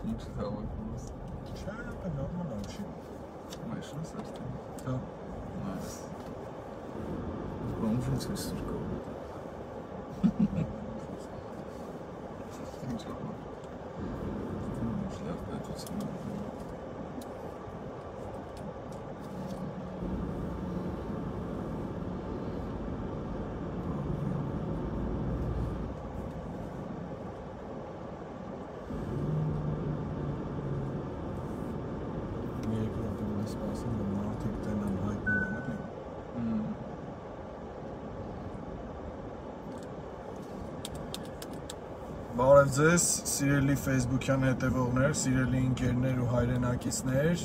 Śliczy załóg mózg. Tak, na pewno odmalał się. Masz na serce? Tak. Nice. Chyba mu wrócę z córką. Բարև ձեզ, սիրելի Facebook-յան հետևողներ, սիրելի ընկերներ ու հայրենակիցներ,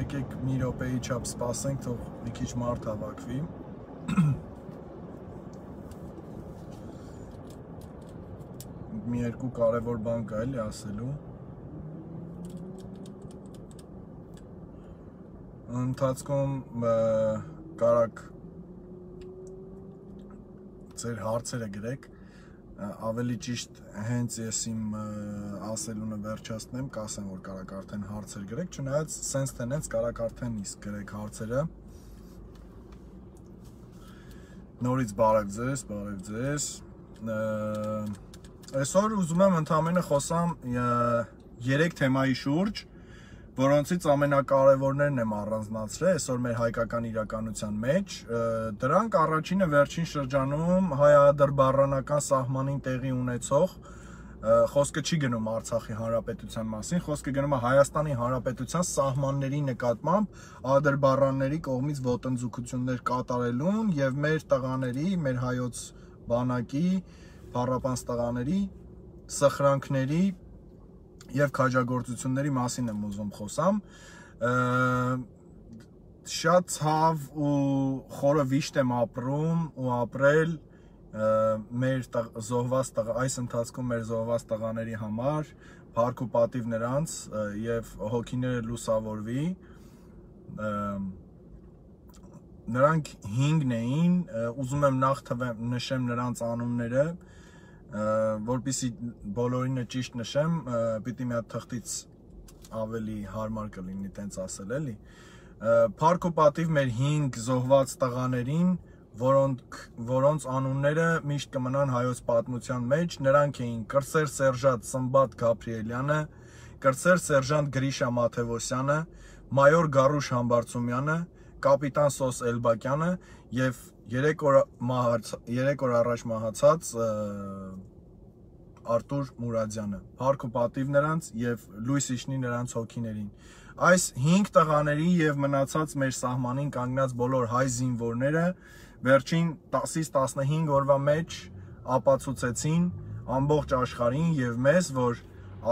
եկեք մի րոպեի չափ սպասենք, թող մի քիչ մարդ հավաքվի։ Մի երկու կարևոր բան կա էլի ասելու։ Ընթացքում կարակ ձեր հարցերը գրեք ավելի ճիշտ հենց ես իմ ասելունը վերջացնեմ, կասեմ որ կարակ արդեն հարցեր գրեք, չնայած սենց տենենց կարակ արդեն իսկ գրեք հարցերը։ Նորից բարև ձեզ, բարև ձեզ։ Այսօր ուզում եմ ընդհանրապես խոսամ 3 թեմայի շուրջ, որոնցից ամենակարևորներն եմ առանձնացրել այսօր մեր հայկական իրականության մեջ։ Դրանք առաջինը վերջին շրջանում հայ-ադրբարանական սահմանին տեղի ունեցող խոսքը չի գնում Արցախի հանրապետության մասին, խոսքը գնում է Հայաստանի հանրապետության սահմանների նկատմամբ ադրբարանների կողմից ոտնձգություններ կատարելուն եւ մեր տղաների, մեր հայոց բանակի, փառապանց տղաների սխրանքների եւ քաջագործությունների մասին եմ ուզում խոսամ։ Շատ ցավ ու խորը վիշտ եմ ապրում ու ապրել մեր զոհված տղա այս ընթացքում մեր զոհված տղաների համար փառք ու պատիվ նրանց եւ հոգիները լուսավորվի նրանք 5-ն էին ուզում եմ նախ թվեմ նշեմ նրանց անունները ը, որպեսի բոլորինը ճիշտ նշեմ պիտի մի հատ թղթից ավելի հարմար կլինի տենց ասել էլի Փառք ու պատիվ մեր 5 զոհված տղաներին, որոնք որոնց անունները միշտ կմնան հայոց պատմության մեջ, նրանք էին Կրսեր Սերժանտ Սմբատ Գաբրիելյանը, Կրսեր Սերժանտ Գրիշա Մաթևոսյանը, մայոր Գարուշ Համբարձումյանը, կապիտան Սոս Էլբակյանը եւ 3 օր մահաց 3 օր առաջ մահացած Արտուր Մուրադյանը։ Փառք ու պատիվ նրանց եւ լույս իջնի նրանց հոգիներին։ Այս 5 տղաների եւ մնացած մեր սահմանին կանգնած բոլոր հայ զինվորները վերջին 10-ից 15 օրվա մեջ ապացուցեցին ամբողջ աշխարհին եւ մեզ, որ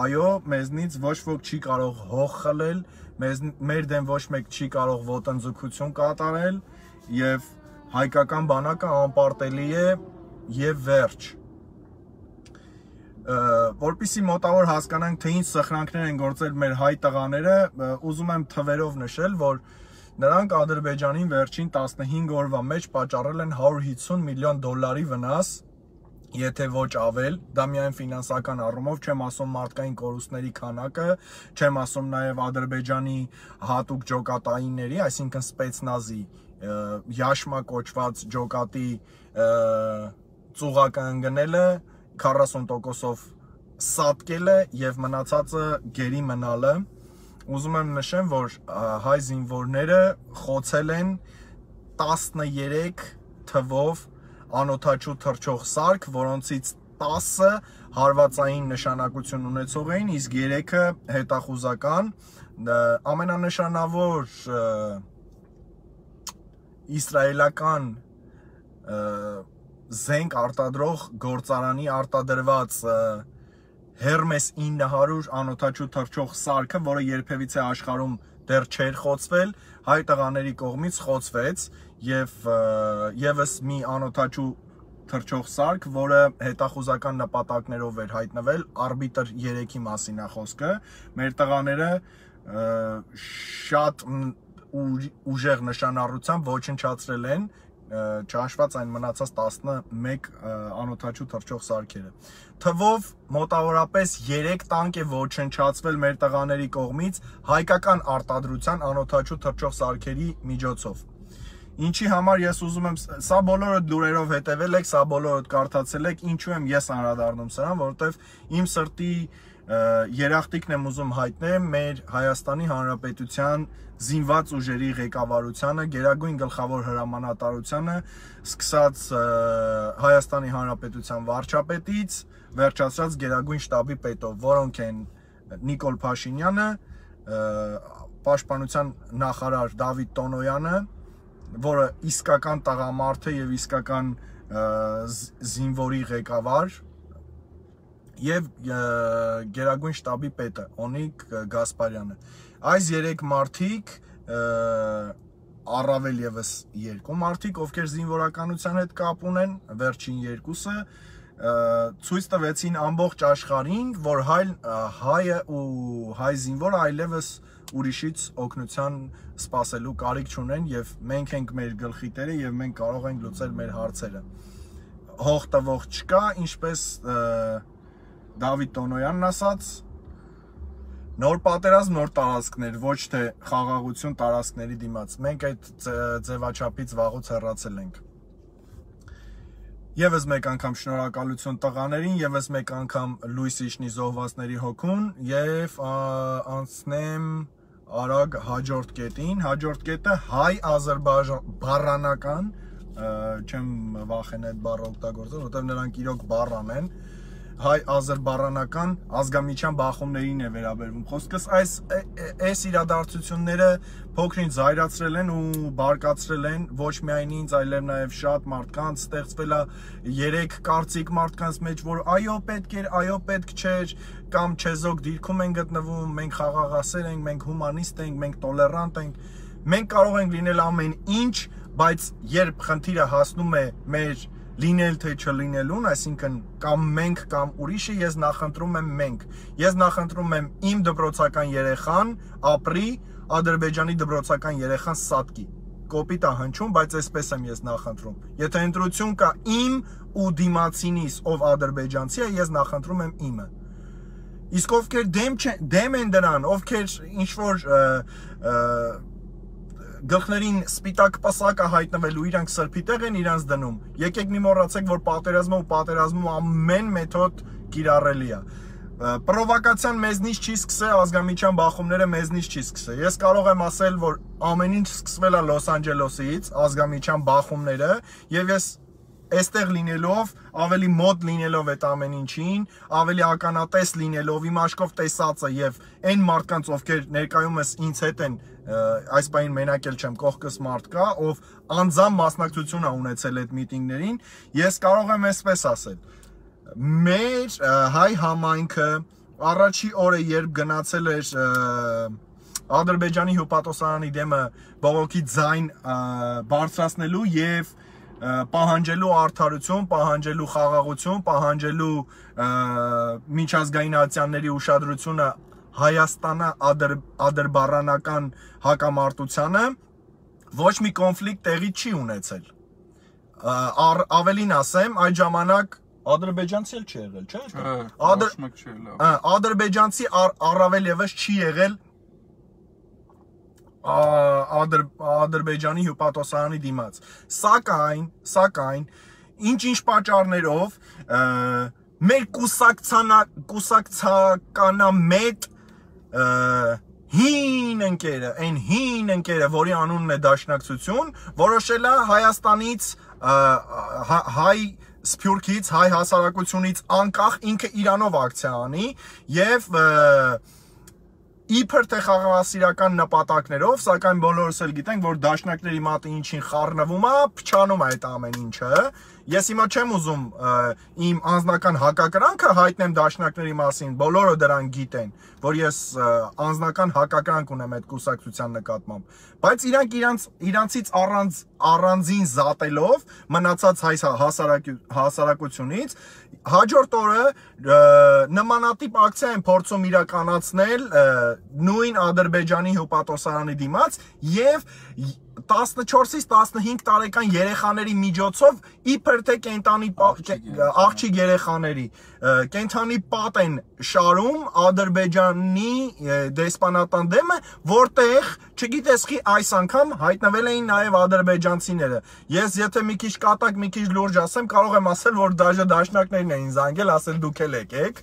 այո, մեզնից ոչ ոք չի կարող հող խլել, մեզ մեր դեմ ոչ մեկ չի կարող ոտնձգություն կատարել եւ հայկական բանակը անպարտելի է եւ վերջ որպիսի մոտավոր հասկանանք թե ինչ սխրանքներ են գործել մեր հայ տղաները, ուզում եմ թվերով նշել, որ նրանք Ադրբեջանին վերջին 15 օրվա մեջ պատճառել են 150 միլիոն դոլարի վնաս, եթե ոչ ավել, դա միայն ֆինանսական առումով, չեմ ասում մարդկային կորուստների քանակը, չեմ ասում նաև Ադրբեջանի հատուկ ջոկատայինների, այսինքն սպեցնազի Յաշմա կոչված ջոկատի ը, ծուղակը ընկնելը 40%-ով սատկելը եւ մնացածը գերի մնալը ուզում եմ նշեմ որ հայ զինվորները խոցել են 13 թվով անօթաչու թրջող սարք, որոնցից 10-ը հարվածային նշանակություն ունեցող էին, իսկ 3-ը հետախուզական։ Ամենանշանավոր ը, իսրայելական զենք արտադրող գործարանի արտադրված Hermes 900 անօթաչու թռչող սարքը, որը երբևիցե աշխարհում դեռ չէր խոցվել, հայ տղաների կողմից խոցվեց եւ եւս մի անօթաչու թռչող սարք, որը հետախուզական նպատակներով էր հայտնվել, արբիտր 3-ի մասին է խոսքը։ Մեր տղաները շատ ուժեղ նշանառությամբ ոչնչացրել են չհաշված այն մնացած 11 անօթաչու թռչող սարքերը։ Թվով մոտավորապես 3 տանկ է ոչնչացվել մեր տղաների կողմից հայկական արտադրության անօթաչու թռչող սարքերի միջոցով։ Ինչի համար ես ուզում եմ սա բոլորը լուրերով հետևել եք, սա բոլորը կարդացել եք, ինչու եմ ես անդրադառնում սրան, որովհետև իմ սրտի երախտիկն եմ ուզում հայտնել մեր Հայաստանի Հանրապետության զինված ուժերի ղեկավարությանը, Գերագույն գլխավոր հրամանատարությանը, սկսած Հայաստանի Հանրապետության վարչապետից, վերջացած Գերագույն շտաբի պետով, որոնք են Նիկոլ Փաշինյանը, Պաշտպանության նախարար Դավիթ Տոնոյանը, որը իսկական տղամարդ է եւ իսկական զինվորի ղեկավար եւ Գերագույն շտաբի պետը Օնիկ Գասպարյանը։ Այս երեք մարտիկ առավել եւս երկու մարտիկ, ովքեր զինվորականության հետ կապ ունեն, վերջին երկուսը ցույց տվեցին ամբողջ աշխարհին, որ հայ հայը ու հայ զինվորը այլևս ուրիշից օգնության սпасելու կարիք չունեն եւ մենք ենք մեր գլխի տերը եւ մենք կարող ենք լուծել մեր հարցերը հող տվող չկա, ինչպես և, Դավիթ Տոնոյանն ասաց, նոր պատերազմ, նոր տարածքներ, ոչ թե խաղաղություն տարածքների դիմաց։ Մենք այդ ձևաչափից վաղուց հեռացել ենք։ Եվս մեկ անգամ շնորհակալություն տղաներին, եվս մեկ անգամ լույս իշնի զոհվածների հոգուն եւ անցնեմ արագ հաջորդ կետին, հաջորդ կետը հայ-ազերբայջանական չեմ վախեն այդ բառը օգտագործել, որովհետև նրանք իրոք բառան են, հայ-ազերբայջանական ազգամիչյան բախումներին է վերաբերվում։ Խոսքս այս այս իրադարձությունները փոքրին զայրացրել են ու բարկացրել են ոչ միայն ինձ, այլև նաև շատ մարդկանց ստեղծվել է երեք կարծիք մարդկանց մեջ, որ այո պետք էր, այո պետք չէր, կամ չեզոք դիրքում են գտնվում, մենք խաղաղասեր ենք, մենք հումանիստ ենք, մենք տոլերանտ ենք։ Մենք կարող ենք լինել ամեն ինչ, բայց երբ խնդիրը հասնում է մեր լինել թե չլինելուն, այսինքն կամ մենք կամ ուրիշը, ես նախընտրում եմ մենք։ Ես նախընտրում եմ իմ դպրոցական երեխան ապրի, Ադրբեջանի դպրոցական երեխան սատկի։ Կոպիտ է հնչում, բայց այսպես եմ ես նախընտրում։ Եթե ընտրություն կա իմ ու դիմացինիս, ով ադրբեջանցի է, ես նախընտրում եմ իմը։ Իսկ ովքեր դեմ դեմ են դրան, ովքեր ինչ որ գլխներին սպիտակ պսակը հայտնվելու իրանք սրբի տեղ են իրանց դնում։ Եկեք մի մոռացեք, որ պատերազմը ու պատերազմում ամեն մեթոդ կիրառելի է պրովոկացիան մեզնից չի սկսել, ազգամիչյան բախումները մեզնից չի սկսել։ Ես կարող եմ ասել, որ ամեն ինչ սկսվել է Լոս Անջելեսից, ազգամիչյան բախումները, եւ ես այստեղ լինելով, ավելի մոտ լինելով այդ ամեն ինչին, ավելի ականատես լինելով իմ աշկով տեսածը եւ այն մարդկանց, ովքեր ներկայումս ինձ հետ են, այս բանին մենակ էլ չեմ, կողքս մարդ կա, ով անձամ մասնակցություն է ունեցել այդ միտինգներին, ես կարող եմ այսպես ասել. Մեր հայ համայնքը առաջի օրը երբ գնացել էր Ադրբեջանի հյուպատոսարանի դեմը բողոքի ձայն բարձրացնելու եւ պահանջելու արդարություն, պահանջելու խաղաղություն, պահանջելու միջազգայնացիաների ուշադրությունը Հայաստանը ադրբարանական հակամարտությանը ոչ մի կոնֆլիկտ տեղի չի ունեցել։ Ավելին ասեմ, այդ ժամանակ ադրբեջանցի էլ չի եղել, չէ՞։ Ադրբեջանցի ադրբեջանցի առավել եւս չի եղել ադրբ ադրբեջանի հյուպատոսարանի դիմաց։ Սակայն, սակայն ինչ-ինչ պատճառներով մեր կուսակցանա կուսակցականամետ հին ընկերը, այն հին ընկերը, որի անունն է Դաշնակցություն, որոշել է Հայաստանից հայ Սփյուռքից, հայ հասարակությունից անկախ ինքը Իրանով ակցիա անի եւ իբր թե խաղաղասիրական նպատակներով, սակայն բոլորս էլ գիտենք, որ դաշնակների մատը ինչին խառնվում է, փչանում է այդ ամեն ինչը։ Ես հիմա չեմ ուզում իմ անձնական հակակրանքը հայտնեմ դաշնակների մասին, բոլորը դրան գիտեն, որ ես անձնական հակակրանք ունեմ այդ կուսակցության նկատմամբ, բայց իրանք իրանց իրանցից առանց առանձին զատելով մնացած հայ հասարակությունից հաջորդ օրը նմանատիպ ակցիա են փորձում իրականացնել նույն Ադրբեջանի հյուպատոսարանի դիմաց եւ 14-ից 15 տարեկան երեխաների միջոցով իբր թե կենտանի Աղջիկ երեխաների։ կենթանի պատ են շարում Ադրբեջանի դեսպանատան դեմը, որտեղ չգիտես խի այս անգամ հայտնվել էին նաև ադրբեջանցիները։ Ես եթե մի քիչ կատակ, մի քիչ լուրջ ասեմ, կարող եմ ասել, որ դաժե դաշնակներն էին զանգել, ասել դուք էլ եկեք։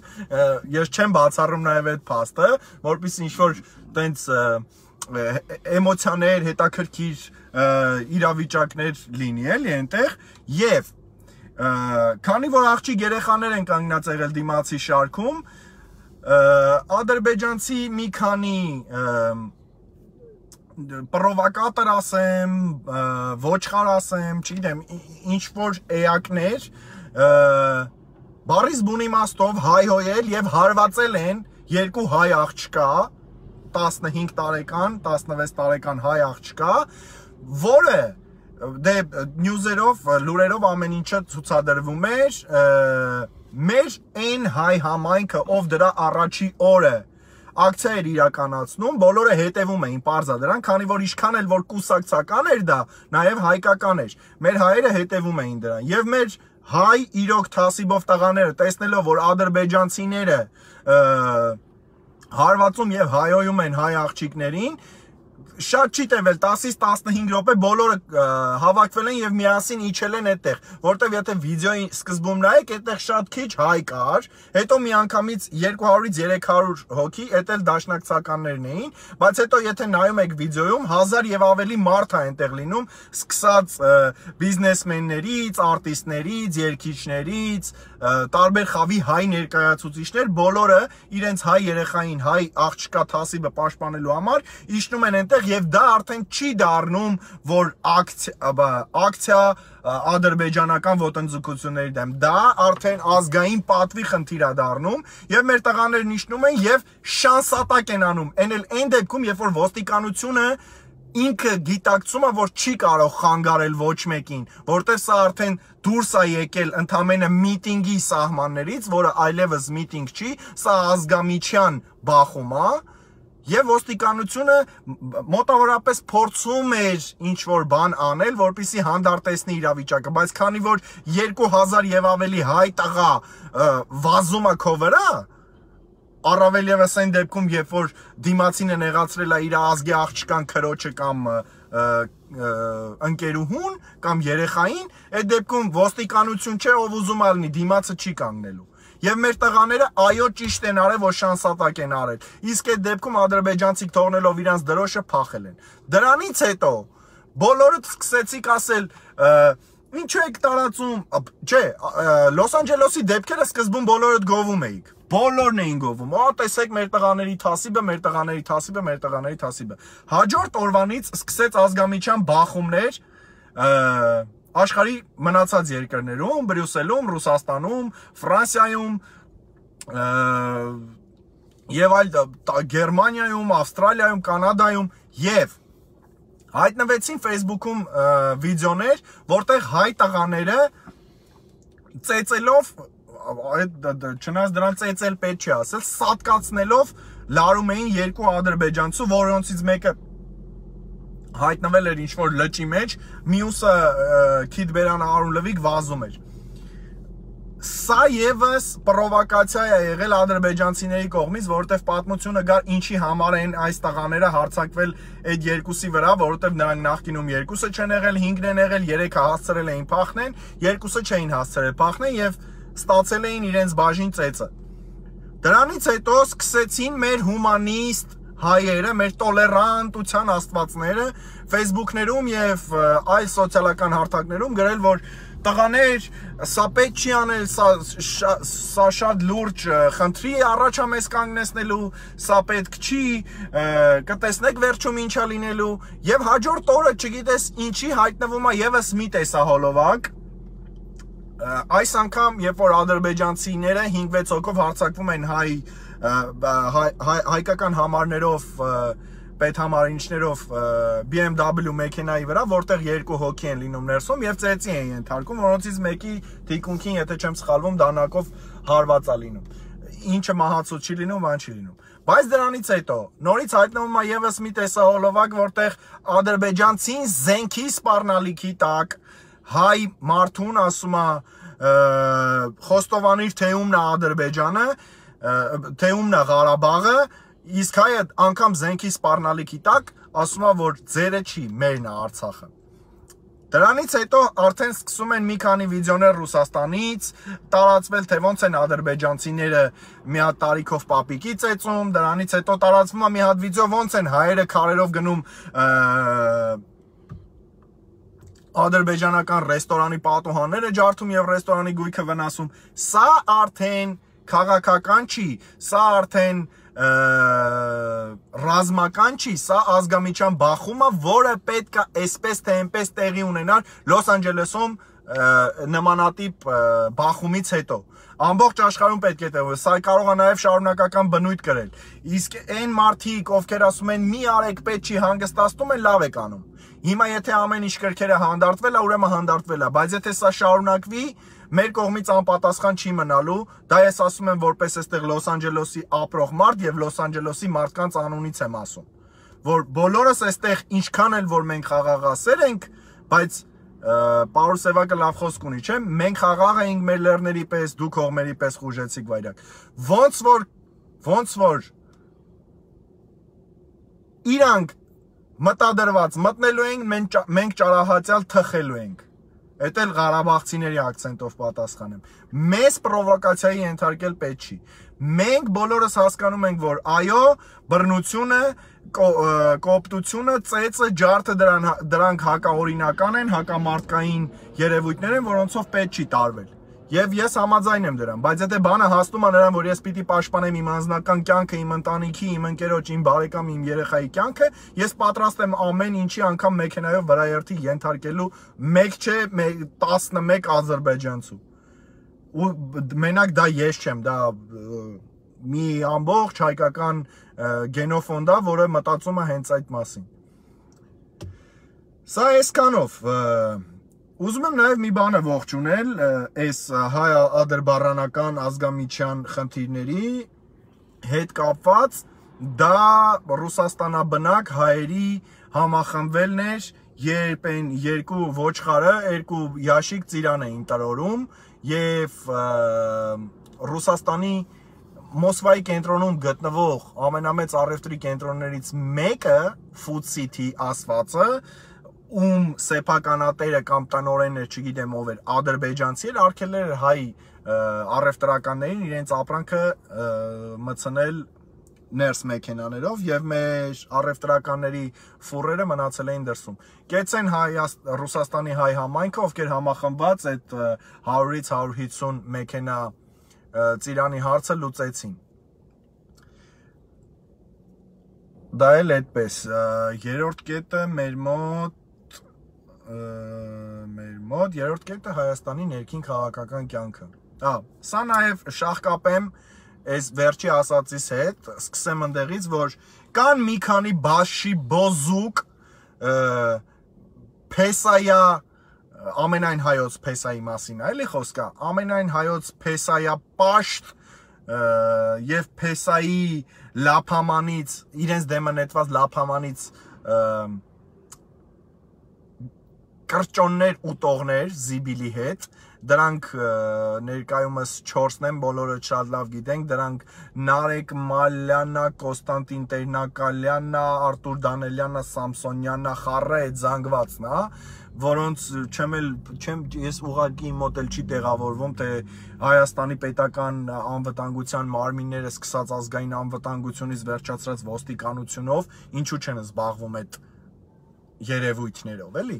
Ես չեմ բացառում նաև այդ փաստը, որpիսի ինչ որ տենց էմոցիաներ, հետաքրքիր իրավիճակներ լինի էլի այնտեղ եւ քանի որ աղջիկ երեխաներ են կանգնած եղել դիմացի շարքում ադրբեջանցի մի քանի պրովոկատոր ասեմ, ոչխար ասեմ, չգիտեմ, ինչ որ էակներ բարիս բուն իմաստով հայհոյել եւ հարվածել են երկու հայ աղջկա 15 տարեկան, 16 տարեկան հայ աղջկա, որը դե նյուզերով, լուրերով ամեն ինչը ցուցադրվում էր, մեր այն հայ համայնքը, ով դրա առաջի օրը ակցիա էր իրականացնում, բոլորը հետևում էին parza դրան, քանի որ ինչքան էլ որ կուսակցական էր դա, նաև հայկական էր։ Մեր հայերը հետևում էին դրան։ Եվ մեր հայ իրոք թասիբով տղաները տեսնելով, որ ադրբեջանցիները հարվածում եւ հայոյում են հայ աղջիկներին, շատ չի տևել 10-ից 15 րոպե բոլորը հավաքվել են եւ միասին իջել են այդտեղ, որտեվ եթե վիդեոյի սկզբում նայեք, այդտեղ շատ քիչ հայ կար, հետո միանգամից 200-ից 300 հոգի, էդ էլ դաշնակցականներն էին, բայց հետո եթե նայում եք վիդեոյում 1000 եւ ավելի մարդ է այնտեղ լինում, սկսած բիզնեսմեններից, արտիստներից, երգիչներից, տարբեր խավի հայ ներկայացուցիչներ, բոլորը իրենց հայ երեխային, հայ աղջկա թասիբը պաշտպանելու համար իջնում են այնտեղ եւ դա արդեն չի դառնում, որ ակցիա, ակցիա ադրբեջանական ոտնձգությունների դեմ։ Դա արդեն ազգային պատվի խնդիր է դառնում եւ մեր տղաներն իջնում են եւ շանսատակ են անում։ Այն էլ այն դեպքում, երբ որ ոստիկանությունը ինքը գիտակցում է, որ չի կարող խանգարել ոչ մեկին, որտեղ սա արդեն դուրս է եկել ընդամենը միտինգի սահմաններից, որը այլևս միտինգ չի, սա ազգամիչյան բախում է, Եվ ոստիկանությունը մոտավորապես փորձում էր ինչ որ բան անել, որպիսի հանդարտեսնի իրավիճակը, բայց քանի որ 2000 եւ ավելի հայ տղա վազում է քո վրա, առավել եւս այն դեպքում, երբ որ նեղացրել է իր ազգի աղջկան քրոջը կամ ընկերուհուն կամ երեխային, այդ դեպքում ոստիկանություն չէ, ով ուզում է լինի, դիմացը չի կանգնելու։ Եվ մեր տղաները այո ճիշտ են արել, որ շանսատակ են արել։ Իսկ այդ դեպքում ադրբեջանցիք թողնելով իրանց դրոշը փախել են։ Դրանից հետո բոլորը սկսեցիք ասել, ինչու եք տարածում, չէ, Լոս Անջելեսի դեպքերը սկզբում բոլորդ գովում էիք։ Բոլորն էին գովում։ Ա տեսեք մեր տղաների թասիբը, մեր տղաների թասիբը, մեր տղաների թասիբը։ Հաջորդ օրվանից սկսեց ազգամիչյան բախումներ, աշխարհի մնացած երկրներում, Բրյուսելում, Ռուսաստանում, Ֆրանսիայում, եւ այլ Գերմանիայում, Ավստրալիայում, Կանադայում եւ հայտնվեցին Facebook-ում վիդեոներ, որտեղ հայ տղաները ծեծելով այդ չնայած դրան ծեծել պետք չի ասել, սատկացնելով լարում էին երկու ադրբեջանցու, որոնցից մեկը հայտնվել էր ինչ որ լճի մեջ, մյուսը Քիդբերան Արուն Լվիկ վազում էր։ Սա եւս պրովոկացիա է եղել ադրբեջանցիների կողմից, որովհետեւ պատմությունը գար ինչի համար են այս տղաները հարցակվել այդ երկուսի վրա, որովհետեւ նրանք նախկինում երկուսը չեն եղել, 5-ն են եղել, 3-ը հասցրել էին փախնեն, երկուսը չէին հասցրել փախնեն եւ ստացել էին իրենց բաժին ծեծը։ Դրանից հետո սկսեցին մեր հումանիստ հայերը, մեր տոլերանտության աստվածները Facebook-ներում եւ այլ սոցիալական հարթակներում գրել, որ տղաներ, սա պետք չի անել, սա շա- սա շատ լուրջ խնդրի առաջ է մեզ կանգնեցնելու, սա պետք չի, կտեսնեք վերջում ինչա լինելու եւ հաջորդ օրը չգիտես ինչի հայտնվում է եւս մի տեսահոլովակ այս անգամ երբ որ ադրբեջանցիները 5-6 հոգով հարցակվում են հայ հայկական համարներով պետհամարինչներով BMW մեքենայի վրա, որտեղ երկու հոգի են լինում ներսում եւ ծեծի են ենթարկում, որոնցից մեկի թիկունքին, եթե չեմ սխալվում, դանակով հարված է լինում։ ինչը մահացու չի լինում, բան չի լինում։ Բայց դրանից հետո նորից հայտնվում է եւս մի տեսահոլովակ, որտեղ ադրբեջանցին զենքի սպառնալիքի տակ հայ մարդուն ասում է խոստովանիր թե ումն է Ադրբեջանը, թե ումն է Ղարաբաղը, իսկ հայը անգամ զենքի սպառնալիքի տակ ասում է որ ձերը չի, մերն է Արցախը։ Դրանից հետո արդեն սկսում են մի քանի վիդեոներ Ռուսաստանից տարածվել, թե ոնց են ադրբեջանցիները մի հատ տարիքով պապիկի ծեծում, դրանից հետո տարածվում է մի հատ վիդեո ոնց են հայերը քարերով գնում ադրբեջանական ռեստորանի պատուհանները ջարդում եւ ռեստորանի գույքը վնասում։ Սա արդեն քաղաքական չի, սա արդեն ռազմական չի, սա ազգամիչյան բախումը, որը պետք է այսպես թե այնպես տեղի ունենար Լոս Անջելեսում նմանատիպ բախումից հետո ամբողջ աշխարհում պետք է տևի։ Սա կարող է նաև շարունակական բնույթ կրել։ Իսկ այն մարդիկ, ովքեր ասում են՝ «Մի արեք, պետք չի հանգստացնում են», լավ եք անում։ Հիմա եթե ամեն ինչ կրքերը հանդարտվել է, ուրեմն հանդարտվել է, բայց եթե սա շարունակվի, մեր կողմից անպատասխան չի մնալու։ Դա ես ասում եմ որպես այստեղ Լոս Անջելեսի ապրող մարդ եւ Լոս Անջելեսի մարդկանց անունից եմ ասում, որ բոլորս այստեղ ինչքան էլ որ մենք խաղաղասեր ենք, բայց Պաուլ Սևակը լավ խոսք ունի, չէ՞։ Մենք խաղաղ էինք մեր լեռների պես, դուք հողմերի պես խուժեցիք վայրակ։ Ոնց որ ոնց որ իրանք մտադրված մտնելու ենք մենք մենք ճարահացյալ թխելու ենք Էդ էլ Ղարաբաղցիների акցենտով պատասխանեմ։ Մեզ պրովոկացիայի ենթարկել պետք չի։ Մենք բոլորս հասկանում ենք, որ այո, բռնությունը, կոպտությունը, ծեծը, ջարդը դրան դրանք հակաօրինական են, հակամարտկային երևույթներ են, որոնցով պետք չի տարվել։ Եվ ես համաձայն եմ դրան, բայց եթե բանը հասնում է նրան, որ ես պիտի պաշտպանեմ իմ անձնական կյանքը, իմ ընտանիքի, իմ ընկերոջ, իմ բարեկամի, իմ երեխայի կյանքը, ես պատրաստ եմ ամեն ինչի անգամ մեքենայով վրաերթի ենթարկելու 1 չէ 11 ադրբեջանցու։ Ու մենակ դա ես չեմ, դա մի ամբողջ հայկական գենոֆոնդ է, որը մտածում է հենց այդ մասին։ Սա այսքանով Ուզում եմ նաև մի բանը ողջունել այս հայ-ադրբարանական ազգամիչյան խնդիրների հետ կապված դա Ռուսաստանաբնակ հայերի համախմբվելն էր, երբ այն երկու ոչխարը, երկու յաշիկ ծիրան էին տրորում եւ Ռուսաստանի Մոսկվայի կենտրոնում գտնվող ամենամեծ առևտրի կենտրոններից մեկը Food City ասվածը ում սեփականատերը կամ տնորենը, չգիտեմ ով էր, ադրբեջանցի էր, արկելներ հայ առևտրականներին իրենց ապրանքը մցնել ներս մեքենաներով եւ մեր առևտրականների ֆուրերը մնացել էին դրսում։ Կեցեն հայ Ռուսաստանի հայ համայնքը, ովքեր համախմբված այդ 100-ից 150 մեքենա ծիրանի հարցը լուծեցին։ Դա էլ այդպես։ Երրորդ կետը մեր մոտ մեր մոտ երրորդ կետը Հայաստանի ներքին քաղաքական կյանքը։ Ահա, սա նաև շահկապեմ այս վերջի ասածից հետ, սկսեմ ընդեղից, որ կան մի քանի բաշի բոզուկ Փեսայա ամենայն հայոց Փեսայի մասին, էլի խոսքա, ամենայն հայոց Փեսայա պաշտ եւ Փեսայի լափամանից, իրենց դեմը նետված լափամանից կրճոններ ուտողներ Զիբիլի հետ, դրանք ներկայումս 4-ն են, բոլորը շատ լավ գիտենք, դրանք Նարեկ Մալյանա, Կոստանտին Տերնակալյանա, Արտուր Դանելյանա, Սամսոնյանա, խառը է զանգվածն, հա, որոնց չեմ էլ չեմ ես ուղղակի իմ մոտ էլ չի տեղավորվում թե Հայաստանի պետական անվտանգության մարմինները սկսած ազգային անվտանգությունից վերջացրած ոստիկանությունով ինչու չեն զբաղվում այդ երևույթներով, էլի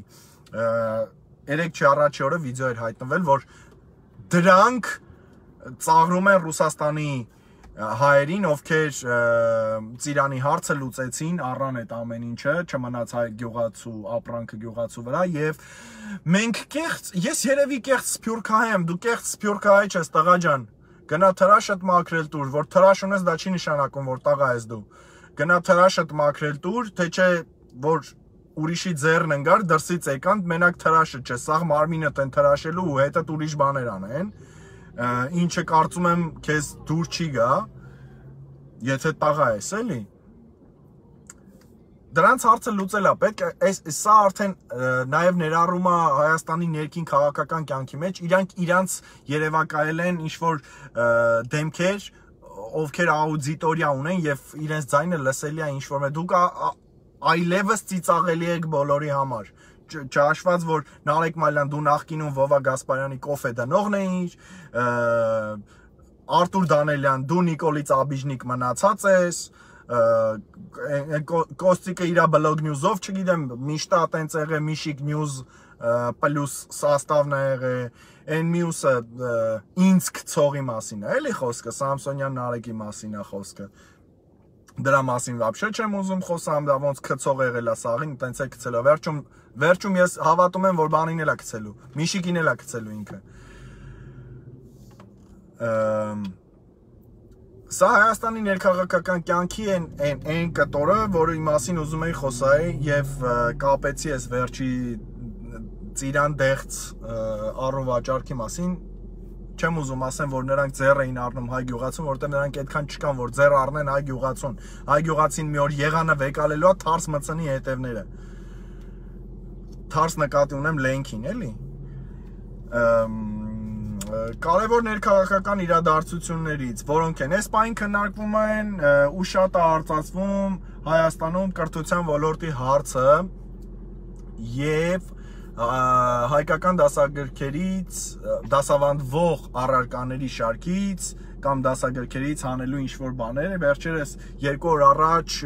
երեք չի առաջի օրը վիդեո էր հայտնվել, որ դրանք ծաղրում են Ռուսաստանի հայերին, ովքեր ծիրանի հարցը լուծեցին, առան այդ ամեն ինչը, չմնաց հայ գյուղացու ապրանքը գյուղացու վրա եւ մենք կեղծ, ես երևի կեղծ սփյուռքահայ եմ, դու կեղծ սփյուռքահայ ես, տղա ջան։ Գնա թրաշդ մաքրել տուր, որ թրաշ ունես, դա չի նշանակում, որ տղա ես դու։ Գնա թրաշդ մաքրել տուր, թե չէ որ ուրիշի ձեռն ընկար, դրսից եկանք, մենակ թրաշը չէ, սաղ մարմինը տեն թրաշելու ու հետդ ուրիշ բաներ անեն։ ինչը կարծում եմ քեզ դուր չի գա, եթե տաղա ես, էլի։ Դրանց հարցը լուծելա, պետք է այս սա արդեն նաև ներառում է Հայաստանի ներքին քաղաքական կյանքի մեջ, իրանք իրանց երևակայել են ինչ որ դեմքեր, ովքեր աուդիտորիա ունեն եւ իրենց ձայնը լսելի է ինչ որ մե դուք այլևս ծիծաղելի եք բոլորի համար չհաշված որ Նարեկ Մալյան դու նախկինում Վովա Գասպարյանի կոֆե դնողն էիր Արտուր Դանելյան դու Նիկոլից Աբիժնիկ մնացած ես Կոստիկը իր բլոգ նյուզով չգիտեմ միշտ է տենց եղե Միշիկ նյուզ պլյուս սաստավն է եղե այն մյուսը ը, ինձ գցողի մասին է էլի խոսքը Սամսոնյան Նարեկի մասին է խոսքը դրա մասին вообще չեմ ուզում խոսամ, դա ոնց գցող եղել է սաղին, տենց է գցելով։ Վերջում վերջում ես հավատում եմ, որ բանին էլ է գցելու։ Միշիկին էլ է գցելու ինքը։ Ամ Սա Հայաստանի ներքաղաքական կյանքի են այն այն կտորը, որի մասին ուզում էի խոսայի եւ ը, կապեցի ես վերջի ծիրան դեղց ը, առու վաճառքի մասին չեմ ուզում ասեմ, որ նրանք ձեռ էին առնում հայ գյուղացուն, որտեղ նրանք այդքան չկան, որ ձեռ առնեն հայ գյուղացուն։ Հայ գյուղացին մի օր եղանը վեկալելու է թարս մծնի հետևները։ Թարս նկատի ունեմ լենքին, էլի։ կարևոր ներքաղաքական իրադարձություններից, որոնք են, այս պայն քննարկվում են ու շատ է արծացվում Հայաստանում կրթության ոլորտի հարցը եւ հայկական դասագրքերից դասավանդվող առարկաների շարքից կամ դասագրքերից հանելու ինչ որ բաներ վերջերս երկու օր առաջ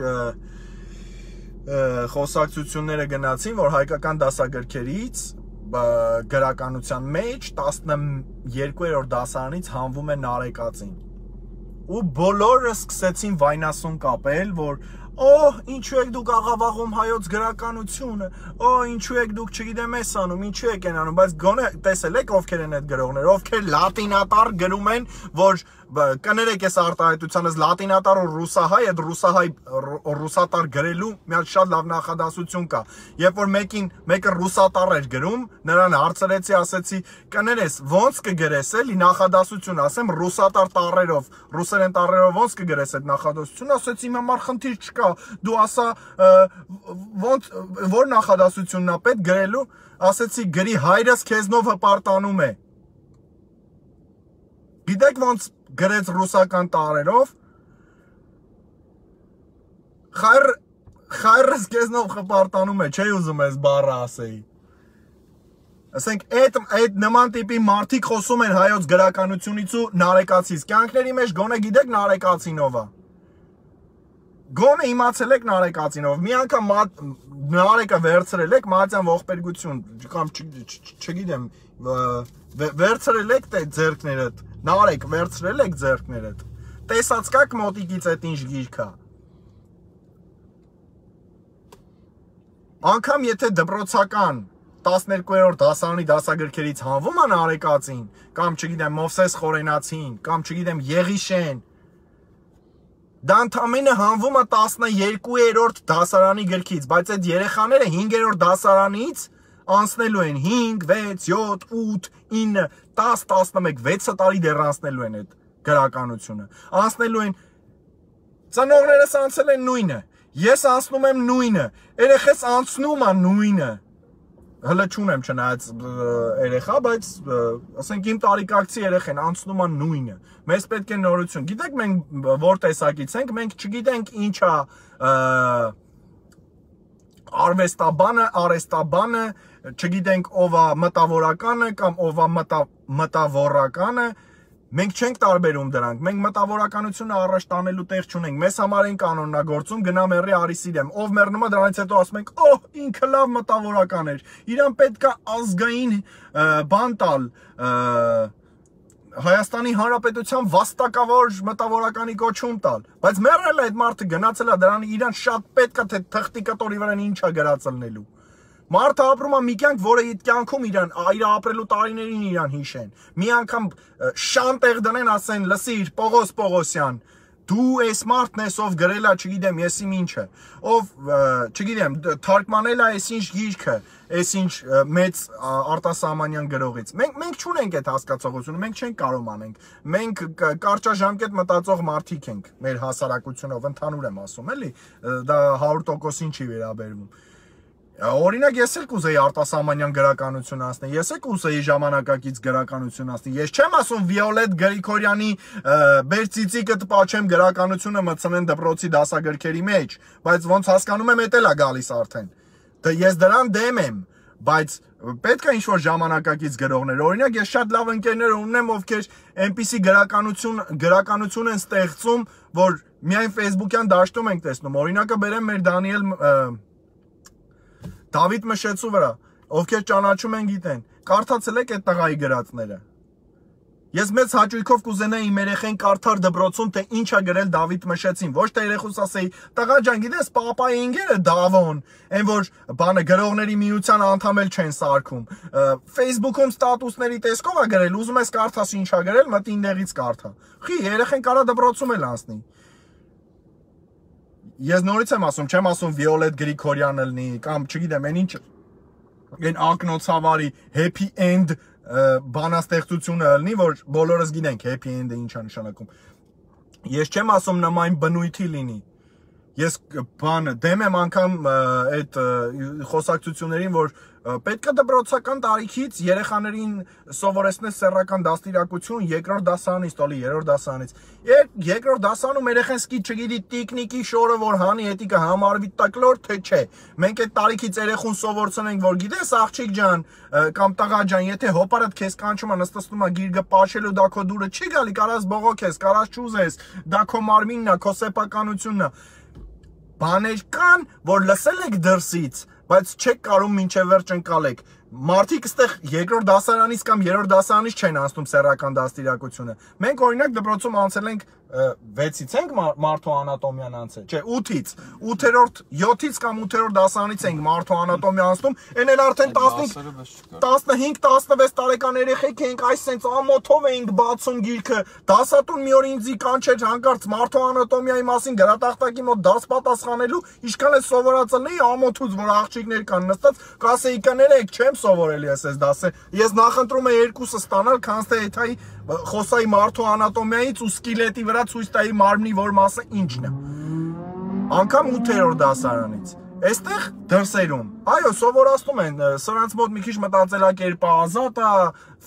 խոսակցությունները գնացին որ հայկական դասագրքերից գրականության մեջ 12-րդ դասարանից հանվում է նարեկածին ու բոլորը սկսեցին վայնասուն կապել, որ օհ, ինչու եք դուք աղավաղում հայոց գրականությունը, օհ, ինչու եք դուք չգիտեմ էս անում, ինչու եք են անում, բայց գոնե տեսել եք ովքեր են այդ գրողները, ովքեր լատինատար գրում են, որ կներեք այս արտահայտությանս լատինատար ու ռուսահայ, այդ ռուսահայ ռուսատար գրելու մի հատ շատ լավ նախադասություն կա։ Երբ որ մեկին մեկը ռուսատար էր գրում, նրան հարցրեցի, ասեցի, կներես, ո՞նց կգրես էլի նախադասություն, ասեմ ռուսատար տառերով, ռուսերեն տառերով ո՞նց կգրես այդ նախադասություն, ասեցի իմ համար խնդիր չկա։ Դու ասա ո՞նց որ նախադասությունն է պետք գրելու, ասեցի գրի հայրս քեզնով հպարտանում է։ Գիտեք ոնց գրեց ռուսական տարերով։ Խայր խայրս քեզնով խպարտանում է, չէի ուզում ես բառը ասեի։ Ասենք այդ այդ նման տիպի մարդիկ խոսում են հայոց գրականությունից ու նարեկացից։ Կյանքների մեջ գոնե գիտեք նարեկացինով է։ Գոնե իմացել եք նարեկացինով։ Մի անգամ նարեկը վերցրել եք մատյան ողբերգություն կամ չգիտեմ վերցրել եք թե ձերքներդ։ Նարեկ վերցրել եք ձերքներդ։ Տեսած կաք մոտիկից այդ ինչ գիրք է։ Անկամ եթե դպրոցական 12-րդ դասարանի դասագրքերից հանվում է Նարեկացին, կամ չգիտեմ Մովսես Խորենացին, կամ չգիտեմ Եղիշեն, դա ընդամենը հանվում է 12-րդ դասարանի գրքից, բայց այդ երեխաները 5-րդ դասարանից անցնելու են 5, 6, 7, 8, 9, 10, 11, 6 տարի դեռ անցնելու են այդ գրականությունը։ Անցնելու են Ծնողներս անցել են նույնը։ Ես անցնում եմ նույնը։ Երեխես անցնում է նույնը։ Հələ չունեմ չնայած երեխա, բայց ասենք իմ տարիքակցի երեխեն անցնում է նույնը։ Մեզ պետք է նորություն։ Գիտեք մենք որ տեսակից ենք, մենք չգիտենք ինչա արվեստաբանը, արեստաբանը, չգիտենք ով է մտավորականը կամ ով է մտա մտավորականը, Մենք չենք տարբերում դրանք։ Մենք մտավորականությունը առաջ տանելու տեղ չունենք։ Մեզ համար են կանոննագործում գնա մեռի արիսիդեմ։ Ով մեռնում է դրանից հետո ասում ենք, «Օհ, ինքը լավ մտավորական էր»։ Իրան պետքա ազգային բան տալ, Հայաստանի Հանրապետության վաստակավոր մտավորականի կոչում տալ, բայց մեռել է այդ մարդը գնացել է դրան իրան շատ պետքա թե թղթի կտորի վրան ինչա գրածելնելու։ Մարդը ապրում է մի կյանք, որը այդ կյանքում իրան իր ապրելու տարիներին իրան հիշեն։ Մի անգամ ը, շան տեղ դնեն, ասեն, լսիր, Պողոս Պողոսյան, դու այս մարդն ես ով գրելա, չգիտեմ, եսի ինչը, ով չգիտեմ, թարգմանելա այս ինչ գիրքը, այս ինչ մեծ արտասահմանյան գրողից։ Մենք մենք չունենք այդ հասկացողությունը, մենք չենք կարող անենք։ Մենք կարճաժամկետ մտածող մարդիկ ենք մեր հասարակությունով, ընդհանուր եմ ասում, էլի, դա 100%-ին չի վերաբերվում։ Օրինակ ես էլ կուզեի արտասահմանյան գրականություն ասնել, ես էլ կուզեի ժամանակակից գրականություն ասնել։ Ես չեմ ասում Վիոլետ Գրիգորյանի Բերցիցիկը տպաչեմ գրականությունը մտցնեն դպրոցի դասագրքերի մեջ, բայց ոնց հասկանում եմ, էտել է գալիս արդեն։ Դա ես դրան դեմ եմ, բայց պետք է ինչ-որ ժամանակակից գրողներ։ Օրինակ ես շատ լավ ընկերներ ունեմ, ովքեր այնպիսի գրականություն գրականություն են ստեղծում, որ միայն Facebook-յան դաշտում ենք տեսնում։ Օրինակը բերեմ մեր Դանիել Դավիթ Մշեցու վրա, ովքեր ճանաչում են գիտեն, կարդացել եք այդ տղայի գրածները։ Ես մեծ հաճույքով կուզենայի իմ երեխեն կարդար դպրոցում թե ինչ է գրել Դավիթ Մշեցին, ոչ թե երեխուս ասեի, տղա ջան, գիտես, papayi ինգերը Դավոն, այն որ բանը գրողների միության անդամ էլ չեն սարքում։ Facebook-ում ստատուսների տեսքով է գրել, ուզում ես կարդաս ինչ է գրել, մտի ինտեղից կարդա։ Խի, երեխեն կարա դպրոցում էլ անցնի ես նորից եմ ասում, չեմ ասում Վիոլետ Գրիգորյանը լինի կամ չգիտեմ, այն ինչ այն ակնոցավարի happy end բանաստեղծությունը լինի, որ բոլորս գիտենք happy end-ը ինչ է նշանակում։ Ես չեմ ասում նման բնույթի լինի, Ես բան դեմ եմ անգամ այդ խոսակցություններին, որ պետք է դպրոցական տարիքից երեխաներին սովորեցնել սեռական դաստիարակություն երկրորդ դասարանից, տոլի երրորդ դասարանից։ Երկրորդ դասանում երեխան սկի չգիտի տիկնիկի շորը, որ հանի հետիկը համարվի տակլոր, թե չէ։ Մենք այդ տարիքից երեխուն սովորցնենք, որ գիտես աղջիկ ջան կամ տղա ջան, եթե հոպարդ քեզ կանչում է, նստում է գիրգը պաշելու, դա քո դուրը չի գալի, կարաս բողոքես, կարաս ճուզես, դա քո մարմինն է, քո սեփականությունն է բաներ կան, որ լսել եք դրսից, բայց չեք կարող մինչև վերջ ընկալեք։ Մարդիկ այստեղ երկրորդ դասարանից կամ երրորդ դասարանից չեն անցնում սեռական դաստիարակությունը։ Մենք օրինակ դպրոցում անցել ենք 6-ից ենք մարդու անատոմիան անցել։ Չէ, 8-ից։ 8-րդ, 7-ից կամ 8-րդ դասարանից ենք մարդու անատոմիա անցնում։ Էն էլ արդեն 15 15-16 տարեկան երեխեք ենք, այս sense ամոթով էինք բացում գիրքը։ Դասատուն մի օր ինձի կանչեր հանկարծ մարդու անատոմիայի մասին գրատախտակի մոտ դաս պատասխանելու, ինչքան է սովորածել էի ամոթուց, որ աղջիկներ կան նստած, կասեի կներեք, չեմ սովորել ես այս դասը։ Ես նախընտրում եմ երկուսը ստանալ, քան թե եթայի խոսայի մարդու անատոմիայից ու սկիլետի վրա ցույց տայի մարմնի որ մասը ինչն է։ Անկամ 8-րդ դասարանից։ Այստեղ դրսերում։ Այո, սովորացնում են, սրանց մոտ մի քիչ մտածելակերպը ազատ է,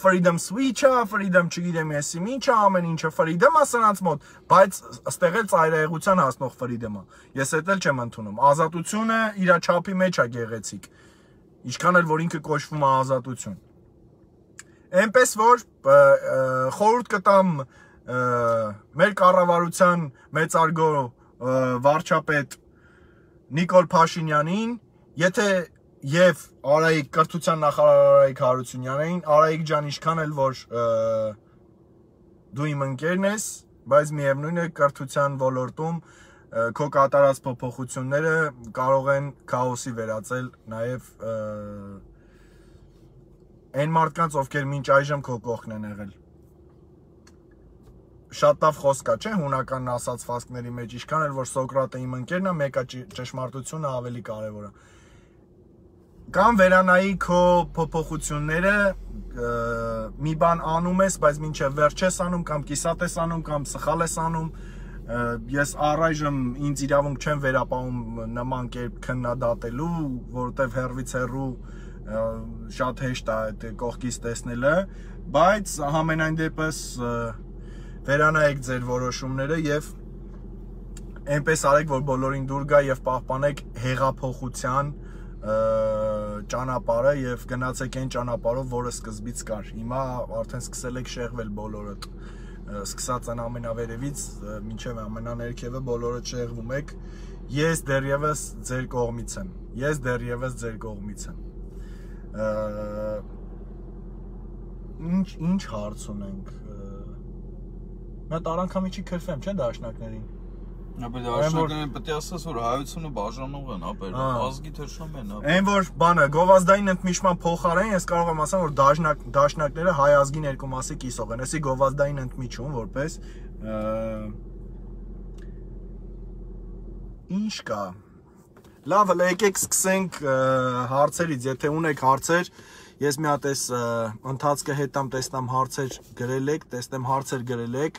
freedom switch-ը, freedom չգիտեմ եսի ինչը, ամեն ինչը freedom-ը սրանց մոտ, բայց ըստեղ էլ ծայրահեղության հասնող freedom-ը։ Ես դա էլ չեմ ընդունում։ Ազատությունը իր չափի մեջ է գեղեցիկ։ Ինչքան էլ որ ինքը կոչվում է ազատություն։ Էնպես որ խորհուրդ կտամ մեր կառավարության մեծարգո վարչապետ Նիկոլ Փաշինյանին, եթե եւ Արայիկ կրթության նախարար Արայիկ Հարությունյանին, Արայիկ ջան, ինչքան էլ որ դու իմ ընկերն ես, բայց միևնույն է կրթության ոլորտում քո կատարած փոփոխությունները կարող են քաոսի վերածել նաև այն մարդկանց, ովքեր մինչ այժմ քո կողքն են եղել։ Շատ լավ խոսք է, չէ՞, հունական ասացվածքների մեջ, ինչքան էլ որ Սոկրատը իմ ընկերն է, մեկը ճշմարտությունը ավելի կարևոր է։ Կամ վերանայի քո փոփոխությունները մի բան անում ես, բայց մինչև վերջ ես անում կամ կիսատ ես անում կամ սխալ ես անում, ես առայժմ ինձ իրավունք չեմ վերապահում նման կերպ քննադատելու, որովհետև հերվից հերրու հեռու շատ հեշտ է այդ կողքից տեսնելը, բայց համենայն դեպս վերանայեք ձեր որոշումները եւ այնպես արեք, որ բոլորին դուր գա եւ պահպանեք հեղափոխության ճանապարհը եւ գնացեք այն ճանապարհով, որը սկզբից կար։ Հիմա արդեն սկսել եք շեղվել բոլորդ սկսած են ամենավերևից մինչև ամենաներքևը բոլորը շեղվում եք ես դեռևս ձեր կողմից եմ ես դեռևս ձեր կողմից եմ ինչ ինչ հարց ունենք նա տարանքամիջի քրֆեմ չէ դաշնակներին Ապա դաշնակներին պետք է ասես որ հայությունը բաժանող են, ապեր ազգի թշնամ են, ապա։ Այն որ բանը գովազդային ընդմիջման փոխարեն ես կարող եմ ասել որ դաշնակ դաշնակները հայ ազգին երկու մասի կիսող են։ Էսի գովազդային ընդմիջում որպես Ինչ կա։ Լավ, հələ եկեք սկսենք հարցերից, եթե ունեք հարցեր, ես մի հատ էս ընթացքը հետամ տեսնամ հարցեր գրել եք, տեսնեմ հարցեր գրել եք։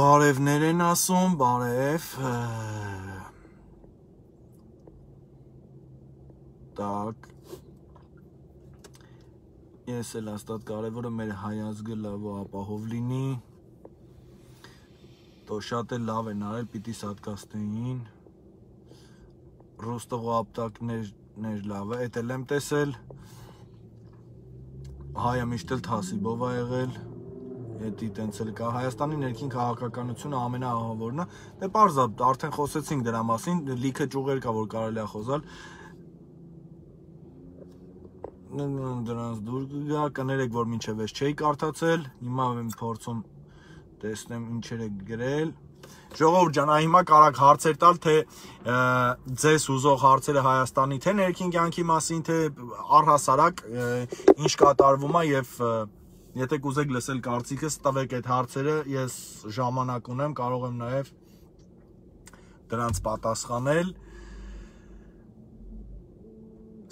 Բարևներ են ասում, բարև։ Так։ Ես էլ հաստատ կարևորը մեր հայազգը լավ ու ապահով լինի։ То շատ էլ լավ են արել, պիտի սատկաստեին ռոստող ապտակներ լավ է, էդ էլ եմ տեսել։ Հայը միշտ էլ թասիբով է եղել։ Էդի տենց էլ կա Հայաստանի ներքին քաղաքականությունը ամենաահավորն է։ Դե parza արդեն խոսեցինք դրա մասին, լիքը ճյուղեր կա, որ կարելի է խոսալ։ Դրանց դուր գա, կներեք, որ մինչև էս չէի կարդացել։ Հիմա եմ փորձում տեսնեմ ինչեր է գրել։ Ժողովուրդ ջան, հիմա կարակ հարցեր տալ, թե ձեզ ուզող հարցերը Հայաստանի թե ներքին կյանքի մասին, թե առհասարակ ինչ կատարվում է եւ եթե կուզեք լսել կարծիքս, տվեք այդ հարցերը, ես ժամանակ ունեմ, կարող եմ նաեւ դրանց պատասխանել։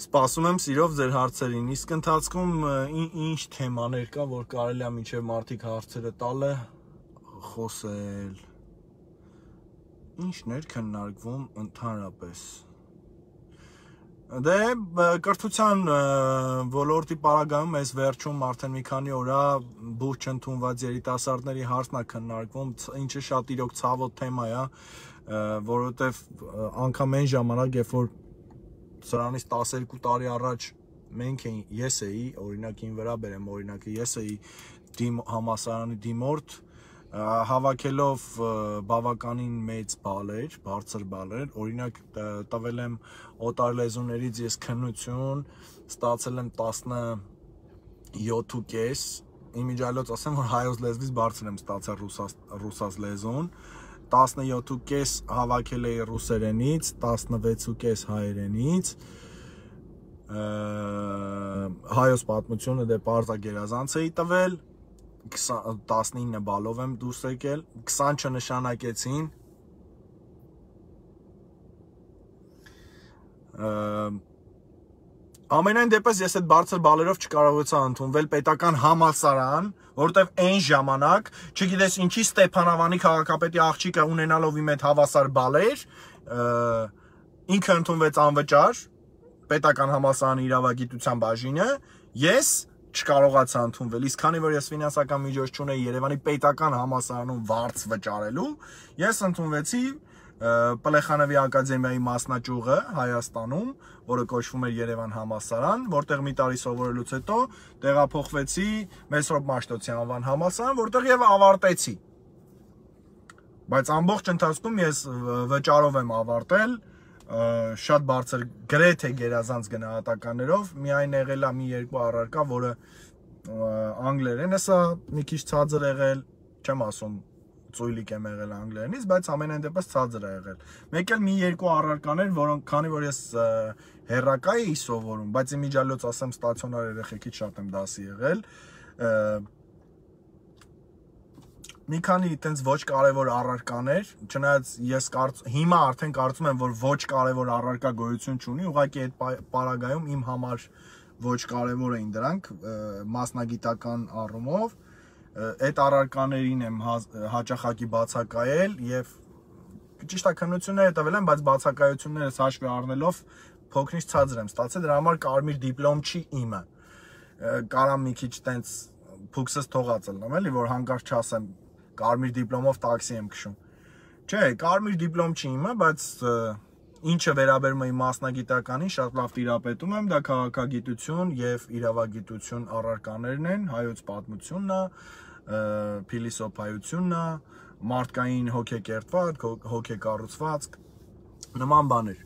Սպասում եմ սիրով ձեր հարցերին։ Իսկ ընթացքում ինչ թեմաներ կա, որ կարելի է միջև մարդիկ հարցերը տալը խոսել ինչներ քննարկվում ընդհանրապես Դե կրթության ոլորտի պարագայում այս վերջում արդեն մի քանի օրա բուժ չընդունված երիտասարդների հարցն է քննարկվում, ինչը շատ իրոք ցավոտ թեմա է, որովհետև անգամ այն ժամանակ, երբ որ սրանից 12 տարի առաջ մենք էին, ես էի, օրինակին վրա բերեմ օրինակը, ես էի դիմ համասարանի դիմորդ հավաքելով բավականին մեծ բալեր, բարձր բալեր, օրինակ տվել եմ օտար լեզուներից ես քննություն, ստացել եմ 17.5 իմիջալոց ասեմ որ հայոց լեզվից բարձր եմ ստացել ռուսաց ռուսաց լեզուն 17.5 հավաքել էի ռուսերենից 16.5 հայերենից հայոց պատմությունը դե պարզա գերազանց էի տվել 19 բալով եմ դուրս եկել, 20 չնշանակեցին։ Ամենայն դեպս ես այդ բարձր բալերով չկարողացա ընդունվել պետական համալսարան, որովհետև այն ժամանակ, չգիտես ինչի Ստեփանավանի քաղաքապետի աղջիկը ունենալով իմ այդ հավասար բալեր, ինքը ընդունվեց անվճար պետական համալսարանի իրավագիտության բաժինը, ես չկարողացա ընդունվել։ Իսկ քանի որ ես ֆինանսական միջոց չունեի Երևանի պետական համալսարանում վարձ վճարելու, ես ընդունվեցի Պլեխանովի ակադեմիայի մասնաճյուղը Հայաստանում, որը կոչվում էր Երևան համալսարան, որտեղ մի տարի սովորելուց հետո տեղափոխվեցի Մեսրոպ Մաշտոցյան անվան համալսարան, որտեղ եւ ավարտեցի։ Բայց ամբողջ ընթացքում ես վճարով եմ ավարտել, շատ բարձր գրեթե գերազանց գնահատականներով միայն եղել է մի երկու առարկա, որը անգլերեն է սա մի քիչ ցածր եղել, չեմ ասում ծույլիկ եմ եղել անգլերենից, բայց ամենայն դեպս ցածր է եղել։ Մեկ էլ մի երկու առարկաներ, որոնք քանի որ ես հերրակա էի սովորում, բայց իմիջալոց ասեմ ստացիոնար երեխեքից շատ եմ դասի եղել, մի քանի այտենց ոչ կարևոր առարկաներ, չնայած ես կարծ հիմա արդեն կարծում եմ, որ ոչ կարևոր առարկա գոյություն չունի, ուղղակի այդ պարագայում իմ համար ոչ կարևոր էին դրանք մասնագիտական առումով այդ առարկաներին եմ հաճախակի բացակայել եւ ճիշտ է քննությունները տվել եմ, բայց բացակայություններս հաշվի առնելով փոքրինչ ցածր եմ ստացել, դրա համար կարմիր դիպլոմ չի իմը։ Կարամ մի քիչ տենց փուքսս թողած ելնեմ, էլի որ հանկարծ չասեմ կարմիր դիպլոմով տաքսի եմ քշում։ Չէ, կարմիր դիպլոմ չի իմը, բայց ինչը վերաբերում է մասնագիտականին, շատ լավ տիրապետում եմ, դա քաղաքագիտություն եւ իրավագիտություն առարկաներն են, հայոց պատմությունն է, փիլիսոփայությունն է, մարդկային հոգեկերտված, հոգեկառուցվածք, նման բաներ։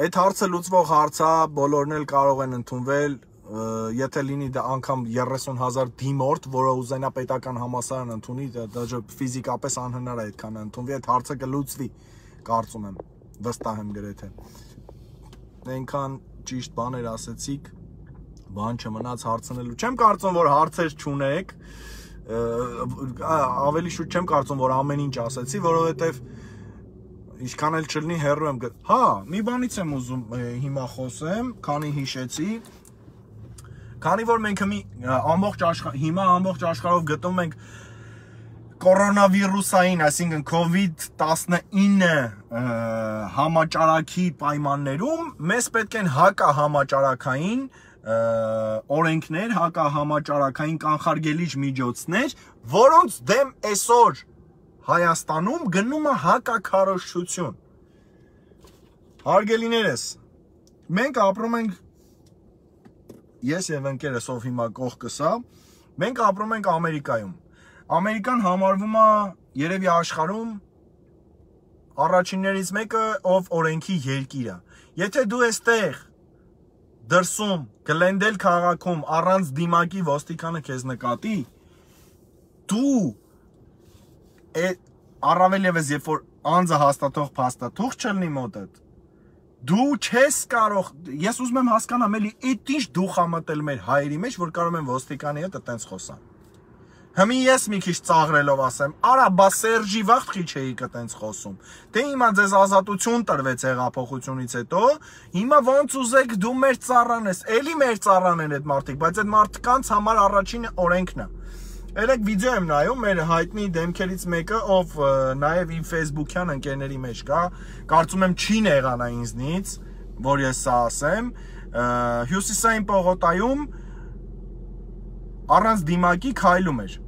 Այդ հարցը լուծվող հարցա, բոլորն էլ կարող են ընդունվել եթե լինի դա անգամ 30000 դիմորդ, որը ուզենա պետական համասարան ընդունի, դա ֆիզիկապես անհնար է այդքան ընդունվի, այդ հարցը կլուծվի, կարծում եմ, վստահ եմ գրեթե։ Այնքան ճիշտ բաներ ասեցիք, բան չմնաց հարցնելու։ Չեմ կարծում, որ հարցեր չունեք, ավելի շուտ չեմ կարծում, որ ամեն ինչ ասեցի, որովհետև ինչքան էլ չլինի հերո եմ գտ։ Հա, մի բանից եմ ուզում հիմա խոսեմ, քանի հիշեցի։ Քանի որ մենք մի ամբողջ աշխարհ հիմա ամբողջ աշխարհով գտնում ենք կորոնավիրուսային, այսինքն COVID-19 համաճարակի պայմաններում մեզ պետք են հակա համաճարակային օրենքներ, հակա համաճարակային կանխարգելիչ միջոցներ, որոնց դեմ այսօր Հայաստանում գնում է հակակարողություն։ Հարգելիներս, մենք ապրում ենք ես եւ ընկերս ով հիմա կողքս է, մենք ապրում ենք Ամերիկայում Ամերիկան համարվում է երևի աշխարհում առաջիններից մեկը, ով օրենքի երկիր է։ Եթե դու այստեղ դրսում Գլենդել քաղաքում առանց դիմակի ոստիկանը քեզ նկատի, դու առավել եւս երբ որ անձը հաստատող փաստաթուղթ չլինի մոտդ, դու չես կարող ես ուզում եմ հասկանամ էլի այդ ինչ դու խամտել մեր հայերի մեջ որ կարող են ոստիկանի հետ այտենց խոսան Հիմի ես մի քիչ ծաղրելով ասեմ, արա բա Սերժի վաղտի չէի կտենց խոսում։ Դե հիմա ձեզ ազատություն տրվեց հեղափոխությունից հետո, հիմա ոնց ուզեք դու մեր ծառան ես, էլի մեր ծառան են այդ մարդիկ, բայց այդ մարդկանց համար առաջին օրենքն է։ Երեք վիդեո եմ նայում մեր հայտնի դեմքերից մեկը, ով նաև իմ Facebook-յան ընկերների մեջ կա, կարծում եմ չի նեղանա ինձնից, որ ես սա ասեմ, հյուսիսային պողոտայում առանց դիմակի քայլում էր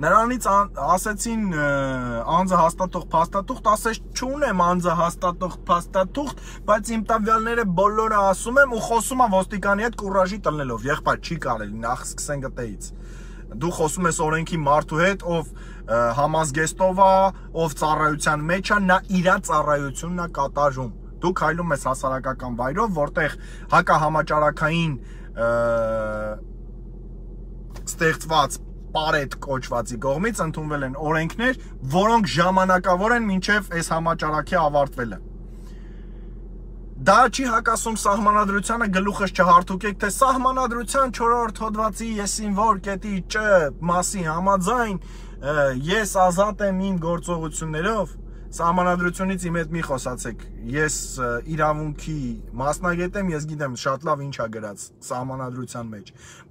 Նրանից ասեցին անձը հաստատող փաստաթուղթ, ասես չունեմ անձը հաստատող փաստաթուղթ, բայց իմ տվյալները բոլորը ասում եմ ու խոսում եմ ոստիկանի հետ կուրաժի տնելով։ Եղբայր չի կարելի, նախ սկսենք այդից։ Դու խոսում ես օրենքի մարդու հետ, ով համազգեստով է, ով ծառայության մեջ է, նա իր ծառայությունն է կատարում։ Դու քայլում ես հասարակական վայրով, որտեղ հակահամաճարակային ստեղծված Պարետ կոչվածի կողմից ընդունվել են օրենքներ, որոնք ժամանակավոր են մինչև այս համաճարակի ավարտվելը։ Դա չի հակասում սահմանադրությանը գլուխս չհարթուկեք, թե սահմանադրության 4-րդ հոդվածի եսին որ կետի չ մասի համաձայն ես ազատ եմ իմ գործողություններով Սահմանադրությունից իմ հետ մի խոսացեք։ Ես իրավունքի մասնագետ եմ, ես գիտեմ շատ լավ ինչ է գրած սահմանադրության մեջ։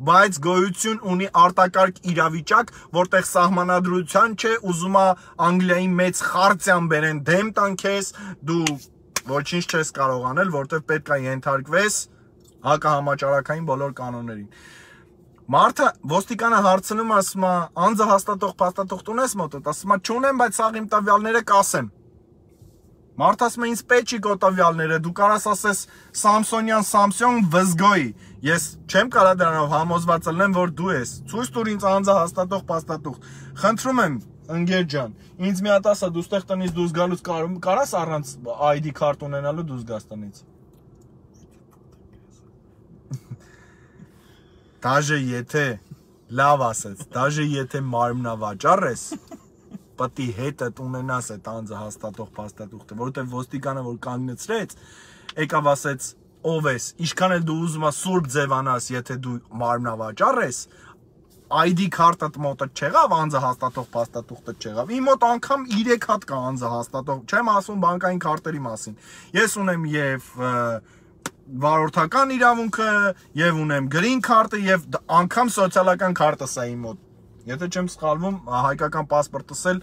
Բայց գոյություն ունի արտակարգ իրավիճակ, որտեղ սահմանադրության չէ, ուզում է Անգլիայի մեծ խարտիան բերեն դեմ տան քեզ, դու ոչինչ չես կարող անել, որտեղ պետք է ենթարկվես հակահամաճարակային բոլոր կանոններին։ Մարդը ոստիկանը հարցնում ասում է, անձը հաստատող փաստաթուղթ ունես մոտդ, ասում է, չունեմ, բայց սաղ իմ տվյալները կասեմ։ Մարդը ասում է, ինձ պետք չի քո տվյալները, դու կարաս ասես Samsung-յան Samsung վզգոյի։ Ես չեմ կարա դրանով համոզված լինեմ, որ դու ես։ Ցույց տուր ինձ անձը հաստատող փաստաթուղթ։ Խնդրում եմ, ընկեր ջան, ինձ մի հատ ասա, դու ստեղ տնից դուրս գալուց կարաս առանց ID քարտ ունենալու դուրս գաս տնից։ Դաժե եթե լավ ասեց, դաժե եթե մարմնավաճառ ես, պատի հետդ ունենաս այդ անձը հաստատող փաստաթուղթը, որովհետև ոստիկանը որ կանգնեցրեց, եկավ ասեց ով ես, ինչքան էլ դու ուզում ես սուրբ ձևանաս, եթե դու մարմնավաճառ ես, ID քարտդ մոտդ չեղավ, անձը հաստատող փաստաթուղթը չեղավ։ Իմ մոտ անգամ 3 հատ կա անձը հաստատող, չեմ ասում բանկային քարտերի մասին։ Ես ունեմ եւ վարորդական իրավունքը, եւ ունեմ գրին քարտը եւ անգամ սոցիալական քարտս է իմ մոտ։ Եթե չեմ սխալվում, հայկական паспортս էլ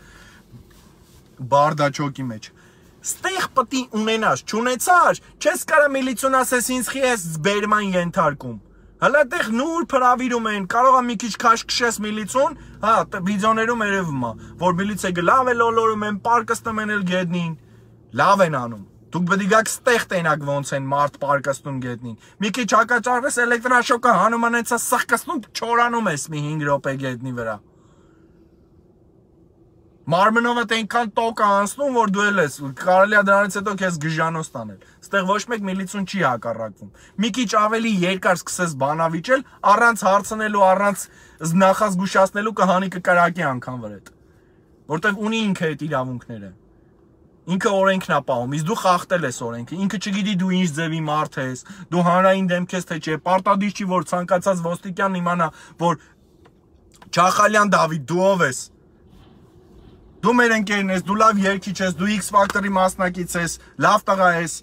բարդաչոկի մեջ։ Ստեղ պետք ունենաս, չունեցար, չես կարա միլիցիոն ասես ինձ խի ես զբերման ենթարկում Հələ այդեղ նուր փրավիրում են, կարողա մի քիչ քաշքշես միլիցիոն, հա, վիդեոներում երևում է, որ միլիցիա գլավ է լոլորում են, պարկը ստում են էլ գետնին։ Լավ են անում Դուք պետք է ստեղ տենակ ոնց են մարդ պարկստում գետնին։ Մի քիչ հակաճառվես էլեկտրաշոկը հանում անեցա սխկստում չորանում ես մի 5 րոպե գետնի վրա։ Մարմնովը այնքան տոկ անցնում, որ դու էլ ես կարելի է դրանից հետո քեզ գժանոց տանել։ Ստեղ ոչ մեկ միլիցիոն չի հակառակվում։ Մի քիչ ավելի երկար սկսես բանավիճել, առանց հարցնելու, առանց նախազգուշացնելու կհանի կկրակի անգամ վրետ։ Որտեվ ունի ինքը այդ իրավունքները։ Ինքը օրենքն է պահում, իսկ դու խախտել ես օրենքը։ Ինքը չգիտի դու ինչ ձևի մարդ ես, դու հանրային դեմք ես թե չէ։ Պարտադիր չի որ ցանկացած ոստիկյան իմանա, որ Չախալյան Դավիթ դու ով ես։ Դու մեր ընկերն ես, դու լավ երգիչ ես, դու X Factor-ի մասնակից ես, լավ տղա ես,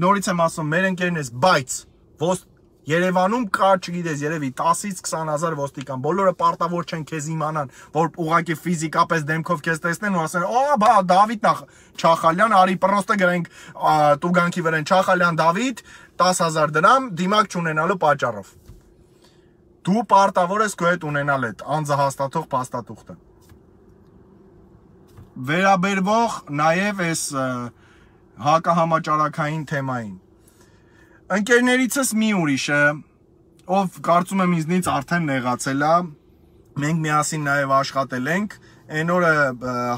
նորից եմ ասում, մեր ընկերն ես, բայց ոստ Երևանում կա, չգիտես, երևի 10-ից 20000 ոստիկան, բոլորը պարտավոր չեն քեզ իմանան, որ ուղակի ֆիզիկապես դեմքով քեզ տեսնեն ու ասեն, «Ա, բա Դավիթ նախ Չախալյան, արի պրոստը գրենք տուգանքի վրան Չախալյան Դավիթ 10000 դրամ դիմակ չունենալու պատճառով»։ Դու պարտավոր ես քո հետ ունենալ այդ անձահաստատող փաստաթուղթը վերաբերվող նաև այս հակահամաճարակային թեմային ընկերներիցս մի ուրիշը, ով կարծում եմ ինձնից արդեն նեղացել է, մենք միասին նաև աշխատել ենք, այն օրը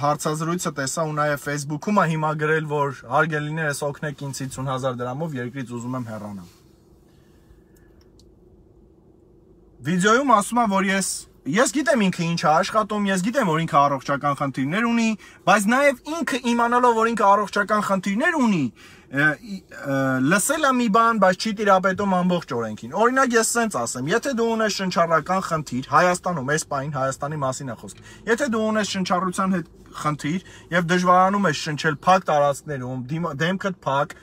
հարցազրույցը տեսա ու նաև Facebook-ում է հիմա գրել, որ հարգելիներս օգնեք ինձ 50000 դրամով երկրից ուզում եմ հեռանալ։ Վիդեոյում ասում է, որ ես ես գիտեմ ինքը ինչ է աշխատում, ես գիտեմ, որ ինքը առողջական խնդիրներ ունի, բայց նաև ինքը իմանալով, որ ինքը առողջական խնդիրներ ունի, լսել է մի բան, բայց չի տիրապետում ամբողջ օրենքին։ Օրինակ ես սենց ասեմ, եթե դու ունես շնչառական խնդիր Հայաստանում, այս պայն Հայաստանի մասին է խոսքը։ Եթե դու ունես շնչառության հետ խնդիր եւ դժվարանում ես շնչել փակ տարածքներում, դեմքդ փակ,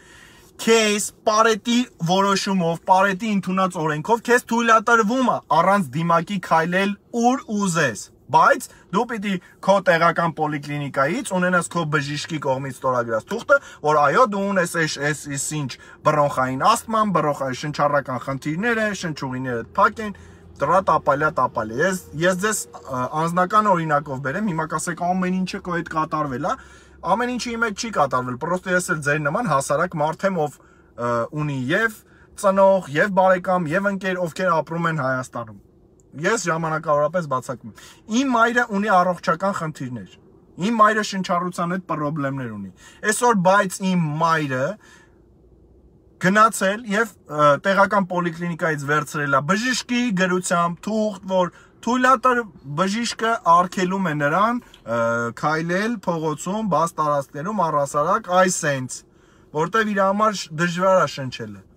քեզ Պարետի որոշումով, Պարետի ընդունած օրենքով քեզ թույլատրվում է առանց դիմակի քայլել ուր ուզես բայց դու պիտի քո տեղական պոլիկլինիկայից ունենաս քո բժիշկի կողմից ստորագրած թուղթը, որ այո, դու ունես այս այս ինչ բրոնխային ասթման, բրոնխային շնչառական խնդիրները, շնչուղիները փակ են, դրա տապալյա տապալի։ Ես ես ձեզ անձնական օրինակով բերեմ, հիմա կասեք ամեն ինչը քո հետ կատարվել է, ամեն ինչը իմ հետ չի կատարվել, պրոստը ես էլ ձեր նման հասարակ մարդ եմ, ով ունի եւ ծնող, եւ բարեկամ, եւ ընկեր, ովքեր ապրում են Հայաստանում Ես ժամանակավորապես բացակում եմ։ Իմ մայրը ունի առողջական խնդիրներ։ Իմ մայրը շնչառության հետ խնդիրներ ունի։ Այսօր բայց իմ մայրը գնացել եւ տեղական պոլիկլինիկայից վերցրել է բժիշկի գրությամբ թուղթ, որ թույլատար բժիշկը արգելում է նրան քայլել փողոցում, բաց տարածքներում առասարակ այսենց, որտեվ իր համար դժվար է շնչելը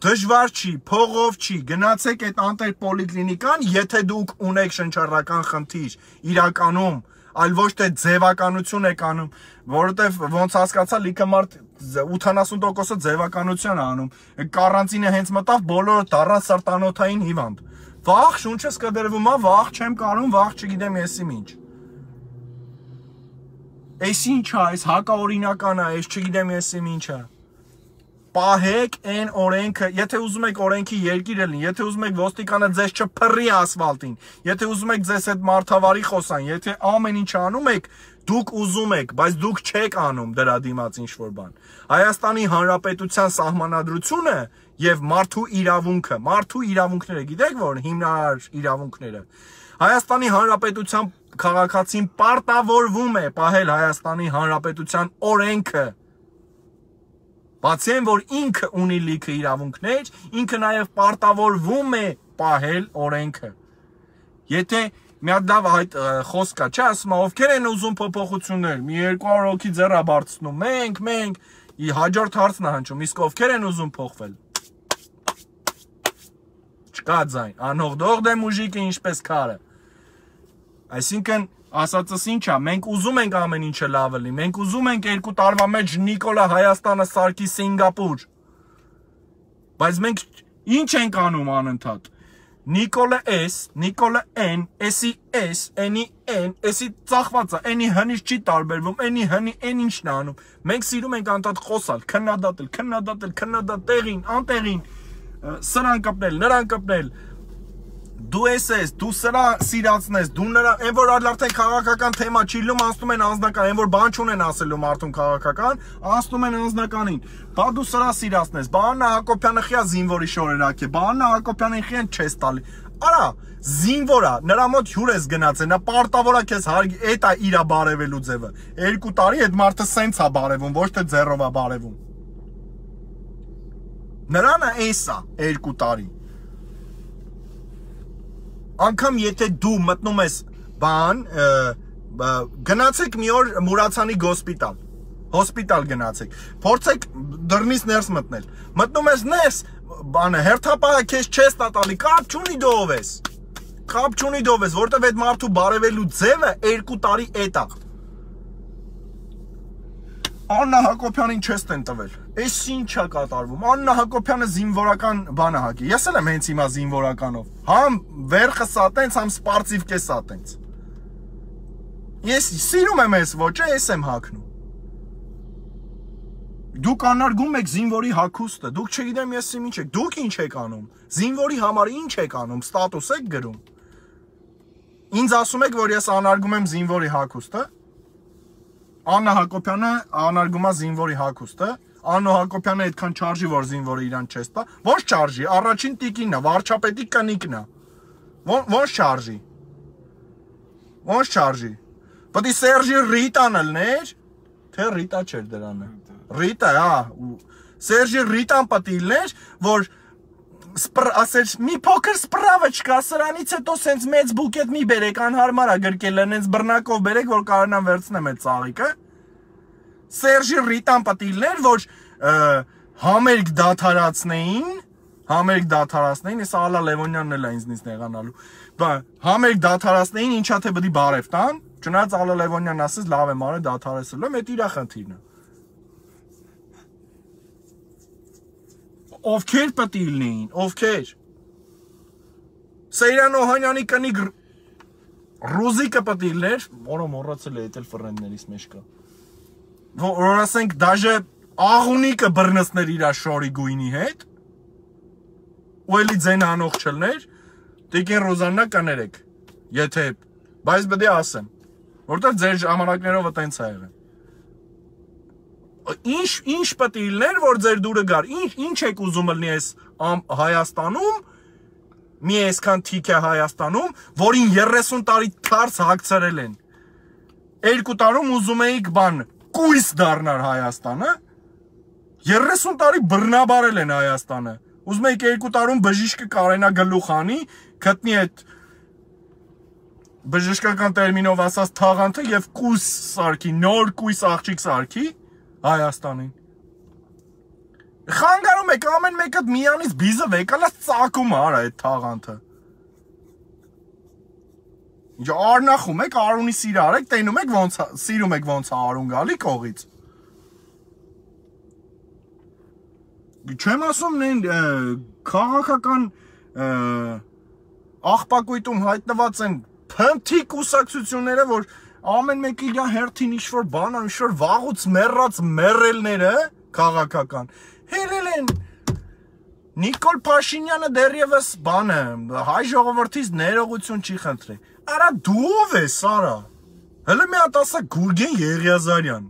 դժվար չի, փողով չի, գնացեք այդ անտեր պոլիկլինիկան, եթե դուք ունեք շնչառական խնդիր իրականում, այլ ոչ թե ձևականություն եք անում, որովհետև ոնց հասկացա լիքը մարդ 80%-ը ձևականություն է անում։ Կարանտինը հենց մտավ, բոլորը դառան սրտանոթային հիվանդ։ Վախ շունչս կդրվում է, վախ չեմ կարում, վախ չգիտեմ եսի ինչ։ Էս ինչ է, այս հակաօրինական է, այս չգիտեմ եսի ինչ է պահեք այն օրենքը, եթե ուզում եք օրենքի երկիր լինի, եթե ուզում եք ոստիկանը ձեզ չփռի ասֆալտին, եթե ուզում եք ձեզ այդ մարդավարի խոսան, եթե ամեն ինչ անում եք, դուք ուզում եք, բայց դուք չեք անում դրա դիմաց ինչ որ բան։ Հայաստանի Հանրապետության սահմանադրությունը եւ մարդու իրավունքը, մարդու իրավունքները, գիտեք որ հիմնարար իրավունքները։ Հայաստանի Հանրապետության քաղաքացին պարտավորվում է պահել Հայաստանի Հանրապետության օրենքը Բացի այն, որ ինքը ունի լիքը իրավունքներ, ինքը նաև պարտավորվում է պահել օրենքը։ Եթե մի հատ լավ այդ խոսքա, չէ, ասում ովքեր են ուզում փոփոխություններ, մի 200 հոգի ձեռա բարձնում, մենք, մենք, հաջորդ հարցն է հնչում, իսկ ովքեր են ուզում փոխվել։ Չկա ձայն, անհող դող դե մուժիկը ինչպես քարը։ Այսինքն ասածս ինչ է, մենք ուզում ենք ամեն ինչը լավը լինի։ Մենք ուզում ենք երկու տարվա մեջ Նիկոլա Հայաստանը սարքի Սինգապուր։ Բայց մենք ինչ ենք անում անընդհատ։ Նիկոլա S, Նիկոլա N, S-ի S, N-ի N, S-ի ծախված է, N-ի հնից չի տարբերվում, N-ի հնի N ինչն է անում։ Մենք սիրում ենք անընդհատ խոսալ, քննադատել, քննադատել, քննադատել տեղին, անտեղին, սրան կպնել, նրան կպնել, դու ես ես, դու սրա սիրացնես, դու նրա, այն որ արդեն քաղաքական թեմա չի լում, անցնում են անձնական, այն որ բան չունեն ասելու մարդուն քաղաքական, անցնում են անձնականին։ Բա դու սրա սիրացնես, բա Աննա Հակոբյանը խիա զինվորի շորերակ է, բա Աննա Հակոբյանին խիան չես տալի։ Արա, զինվորա, նրա մոտ հյուր ես գնացել, նա պարտավորա քեզ հարգի, էդ է իրա բարևելու ձևը։ Երկու տարի այդ մարդը սենց է բարևում, ոչ թե ձեռով է բարևում։ Նրան է էսա երկու տարի անգամ եթե դու մտնում ես բան գնացեք մի օր Մուրացանի գոսպիտալ հոսպիտալ գնացեք փորձեք դռնից ներս մտնել մտնում ես ներս բանը հերթապահը քեզ չես տատալի կապ չունի դու ով ես Կապ չունի դով ես, որտեվ այդ մարդու բարևելու ձևը 2 տարի էտ է։ Աննա Հակոբյանին չես տեն տվել։ Էս ինչա կատարվում։ Աննա Հակոբյանը զինվորական բան է հակի։ Ես էլ եմ հենց հիմա զինվորականով։ Համ վերխը սատենց, համ սպարծիվ կես սատենց։ Ես սիրում եմ այս ոճը, ես եմ հակնում։ Դուք անարգում եք զինվորի հակուստը։ Դուք չգիտեմ ես ինչ եք։ Դուք ինչ եք անում։ Զինվորի համար ինչ եք անում։ Ստատուս եք գրում։ Ինձ ասում եք, որ ես անարգում եմ զինվորի հակուստը։ Աննա Հակոբյանը անարգում է զինվորի հակուստը։ Աննո Հակոբյանը այդքան չարժի, որ զինվորը իրան չես տա։ Ո՞նց չարժի։ Առաջին տիկինն է, վարչապետի կնիկն է։ Ո՞նց չարժի։ Ո՞նց չարժի։ Պետք է Սերժի Ռիտան լներ, թե Ռիտա չէր դրանը։ Ռիտա, հա։ Սերժի Ռիտան պետք է լներ, որ ասեր մի փոքր սպրավը սրանից հետո սենց մեծ բուկետ մի բերեք անհարմար է գրկել են հենց բռնակով բերեք որ կարողանամ վերցնեմ այդ ծաղիկը Սերժի Ռիտան պատիլներ որ համերգ դաթարացնեին համերգ դաթարացնեին ես Ալա Լևոնյանն էլ է ինձնից նեղանալու բա համերգ դաթարացնեին ինչա թե բդի բարև տան չնայած Ալա Լևոնյանն ասես լավ եմ արել դաթարեցել եմ այդ իր խնդիրն է ովքեր պետք է լինեին, ովքեր։ Սեյրան Օհանյանի կնիկ Ռուզիկը պետք է լիներ, որը մոռացել է էտել ֆրենդներից մեջ կա։ Որ ասենք դաժե աղունիկը բռնցներ իր շորի գույնի հետ։ Ու էլի ձեն անող չլներ, Տիկին Ռոզաննա կներեք։ Եթե բայց պետք է ասեմ, որտեղ ձեր ժամանակներով այտենց ա եղել ինչ ինչ պետք է լիներ, որ ձեր դուրը գար։ Ինչ ինչ եք ուզում լինի այս Հայաստանում, մի այսքան թիք է Հայաստանում, որին 30 տարի թարս հագցրել են։ Երկու տարում ուզում էիք բան կույս դառնար Հայաստանը։ 30 տարի բռնաբարել են Հայաստանը։ Ուզում եք երկու տարում բժիշկը կարենա գլուխ անի, գտնի այդ բժշկական տերմինով ասած թաղանթը եւ կույս սարքի, նոր կույս աղջիկ սարքի Հայաստանին։ Խանգարում եք ամեն մեկը միանից բիզը վեկալա ծակում արա այդ թաղանթը։ Ինչ արնախում եք, արունի սիրար եք, տենում եք ոնց սիրում եք ոնց արուն գալի կողից։ Չեմ ասում նեն քաղաքական աղբակույտում հայտնված են փնթիկ ուսակցությունները, որ ամեն մեկը իր հերթին ինչ որ բան անում, ինչ որ վաղուց մեռած մեռելները քաղաքական հելել են Նիկոլ Փաշինյանը դեռևս բանը հայ ժողովրդից ներողություն չի խնդրի։ Արա դու ով ես, Սարա։ Հələ մի հատ ասա Գուրգեն Եղիազարյան։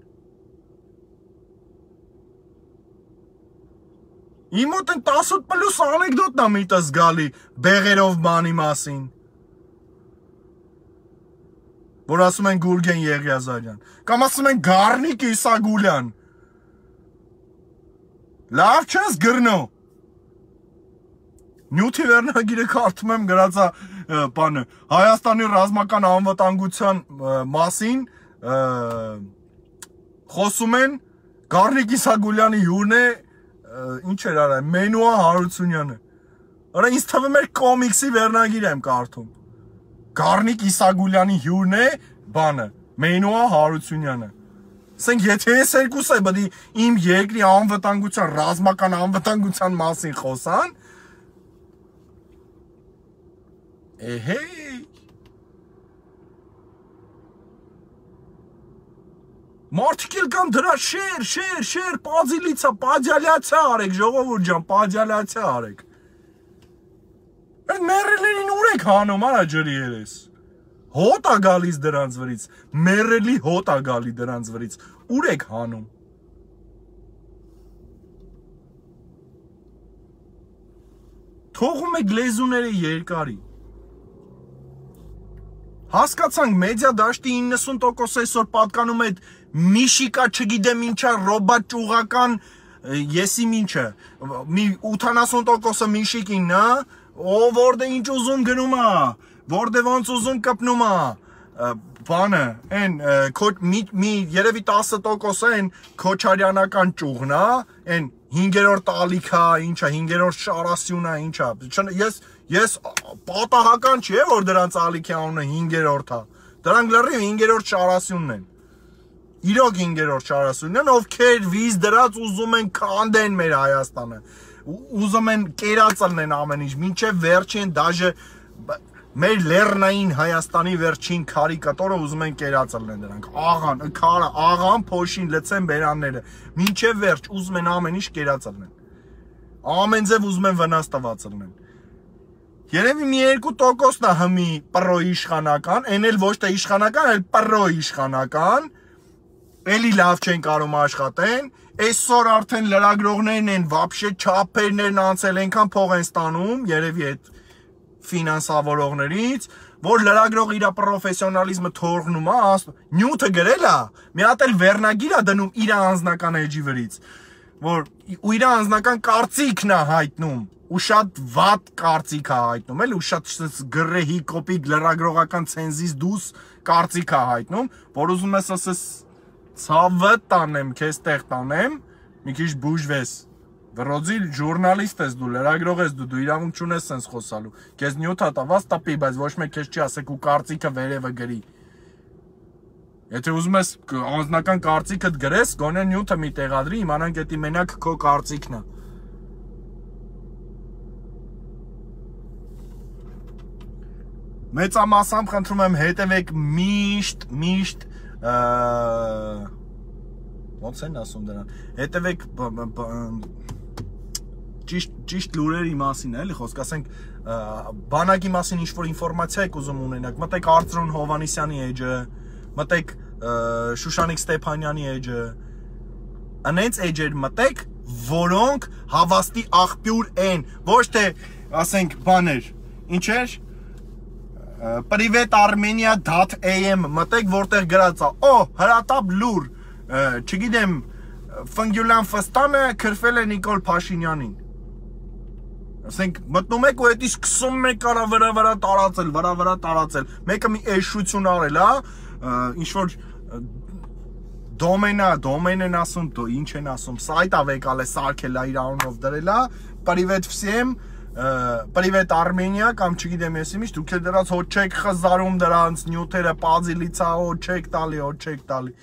Իմ մոտ են 18 պլյուս անեկդոտ նա միտս գալի բեղերով բանի մասին որ ասում են Գուրգեն Եղիազարյան, կամ ասում են Գառնիկ Իսագուլյան։ Լավ չես գրնո։ Նյութի վերնագիրը կարդում եմ գրածա բանը Հայաստանի ռազմական անվտանգության մասին խոսում են Գառնիկ Իսագուլյանի հյուրն է ինչ էր արա Մենուա Հարությունյանը։ Արա ինձ թվում էր կոմիքսի վերնագիր եմ կարդում։ Գառնիկ Իսագուլյանի հյուրն է, բանը, Մենուա Հարությունյանը։ Ասենք եթե ես երկուսը բդի իմ երկրի անվտանգության, ռազմական անվտանգության մասին խոսան, էհե Մարդիկ էլ կան դրա շեր, շեր, շեր, պազիլիցա, պաջալյացա արեք, ժողովուրդ ջան, պաջալյացա արեք։ Այդ մերելերին ուր եք հանում, արա ջրի երես։ Հոտ ա գալիս դրանց վրից, մերելի հոտ ա գալի դրանց վրից։ Ուր եք հանում։ Թողում եք լեզուները երկարի։ Հասկացանք մեդիա դաշտի 90% այսօր պատկանում է միշիկա, չգիտեմ ինչա, ռոբոտ ճուղական եսի ինչը։ Մի 80%-ը միշիկին, հա, ով որտե ինչ ուզում գնում է, որտե ոնց ուզում կպնում է, բանը, այն մի մի երևի 10% այն քոչարյանական ճուղն է, այն 5-րդ ալիքա, ինչա, 5-րդ շարասյունա, ինչա։ Ես Ես պատահական չի է որ դրանց ալիքի անունը 5-րդ է։ Դրանք լրիվ 5-րդ շարասյունն են։ Իրոք 5-րդ շարասյունն են, ովքեր վիզ դրած ուզում են քանդեն մեր Հայաստանը։ Ուզում են կերածելն ամեն ինչ, ինչև վերջին դաժե մեր լեռնային Հայաստանի վերջին կարիկատորը ուզում են կերածելն դրանք։ Աղան, քարը, աղան փոշին լցեն բերանները։ Մինչև վերջ ուզում են ամեն ինչ կերածելն։ Ամեն ձև ուզում են վնաս տվածելն։ Երևի մի 2%-ն է հմի պրո իշխանական, այն էլ ոչ թե իշխանական, այլ պրո իշխանական։ Էլի լավ չեն կարող աշխատեն այսօր արդեն լրագրողներն են վաբշե չափերներն անցել, այնքան փող են ստանում, երևի այդ ֆինանսավորողներից, որ լրագրող իր պրոֆեսիոնալիզմը թողնում է, նյութը գրել է, մի հատ էլ վերնագիր է դնում իր անձնական էջի վրից, որ ու իր անձնական կարծիքն է հայտնում, ու շատ վատ կարծիք է հայտնում, էլ ու շատ գրեհի կոպի լրագրողական ցենզից դուրս կարծիք է հայտնում, որ ուզում ես ասես ցավը տանեմ, քեզ տեղ տանեմ, մի քիչ բուժվես Վրոձի ժուրնալիստ ես դու, լրագրող ես դու, դու իրավունք չունես sense խոսալու։ Քեզ նյութ հատաված տապի, բայց ոչ մեկ քեզ չի ասեք ու կարծիքը վերևը գրի։ Եթե ուզում ես անձնական կարծիքդ գրես, գոնե նյութը մի տեղադրի, իմանանք դա մենակ քո կարծիքն է։ Մեծամասամբ խնդրում եմ հետևեք միշտ, միշտ ոնց են ասում դրան։ Հետևեք ճիշտ ճիշտ լուրերի մասին էլի խոսք, ասենք բանակի մասին ինչ որ ինֆորմացիա եք ուզում ունենanak, մտեք Արծրուն Հովանիսյանի էջը, մտեք Շուշանիկ Ստեփանյանի էջը, անենց էջեր մտեք, որոնք հավաստի աղբյուր են, ոչ թե ասենք բաներ, ինչ էր privetarmenia.am մտեք որտեղ գրած է, օ, հրատապ լուր, չգիտեմ, Ֆնգյուլյան Ֆստանը քրֆել է Նիկոլ Փաշինյանին ասենք մտնում եք ու էդի սկսում եք արա վրա վրա տարածել, վրա վրա տարածել։ Մեկը մի էշություն արել, հա, ինչ որ դոմենա, դոմեն են ասում, դո ինչ են ասում, սայտ ավեկալ է սարքել է իր անունով դրել է, Privet всем, Պրիվետ Արմենիա կամ չգիտեմ եսի միշտ դուք էլ դրանց հոտ չեք խզարում դրանց նյութերը պազիլիցա հոտ չեք տալի, հոտ չեք տալի։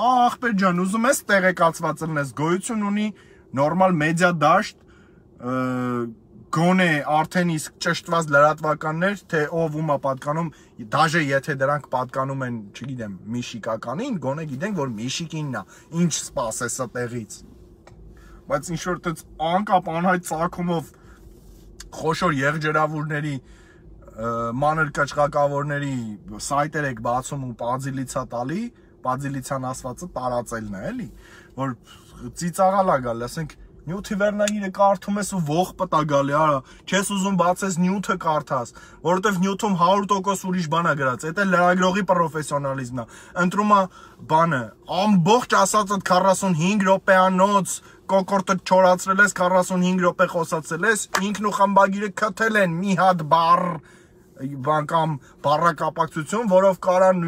Ա ախպեր ջան, ուզում ես տեղեկացված լինես, գոյություն ունի նորմալ մեդիա դաշտ, գոնե արդեն իսկ ճշտված լրատվականներ, թե ով ումա պատկանում, դաժե եթե դրանք պատկանում են, չգիտեմ, Միշիկականին, գոնե գիտենք, որ Միշիկինն է, ինչ սпасես այդտեղից։ Բայց ինչ որ այդպես անկապ անհայտ ցակումով խոշոր եղջերավուրների մանր կճղակավորների սայտեր եք բացում ու բազիլիցա տալի, բազիլիցան ասվածը տարածելն է, էլի, որ ծիծաղալա գալ, ասենք Նյութի վերնագիրը կարդում ես ու ողջ պտա գալի, արա, չես ուզում բացես նյութը կարդաս, որովհետև նյութում 100% ուրիշ բան է գրած։ Դա լրագրողի պրոֆեսիոնալիզմն է։ Ընտրումա բանը, ամբողջ ասածդ 45 րոպեանոց կոկորտը չորացրել ես 45 րոպե խոսացել ես, ինքն ու խմբագիրը քթել են մի հատ բառ բան կամ բառակապակցություն, որով կարան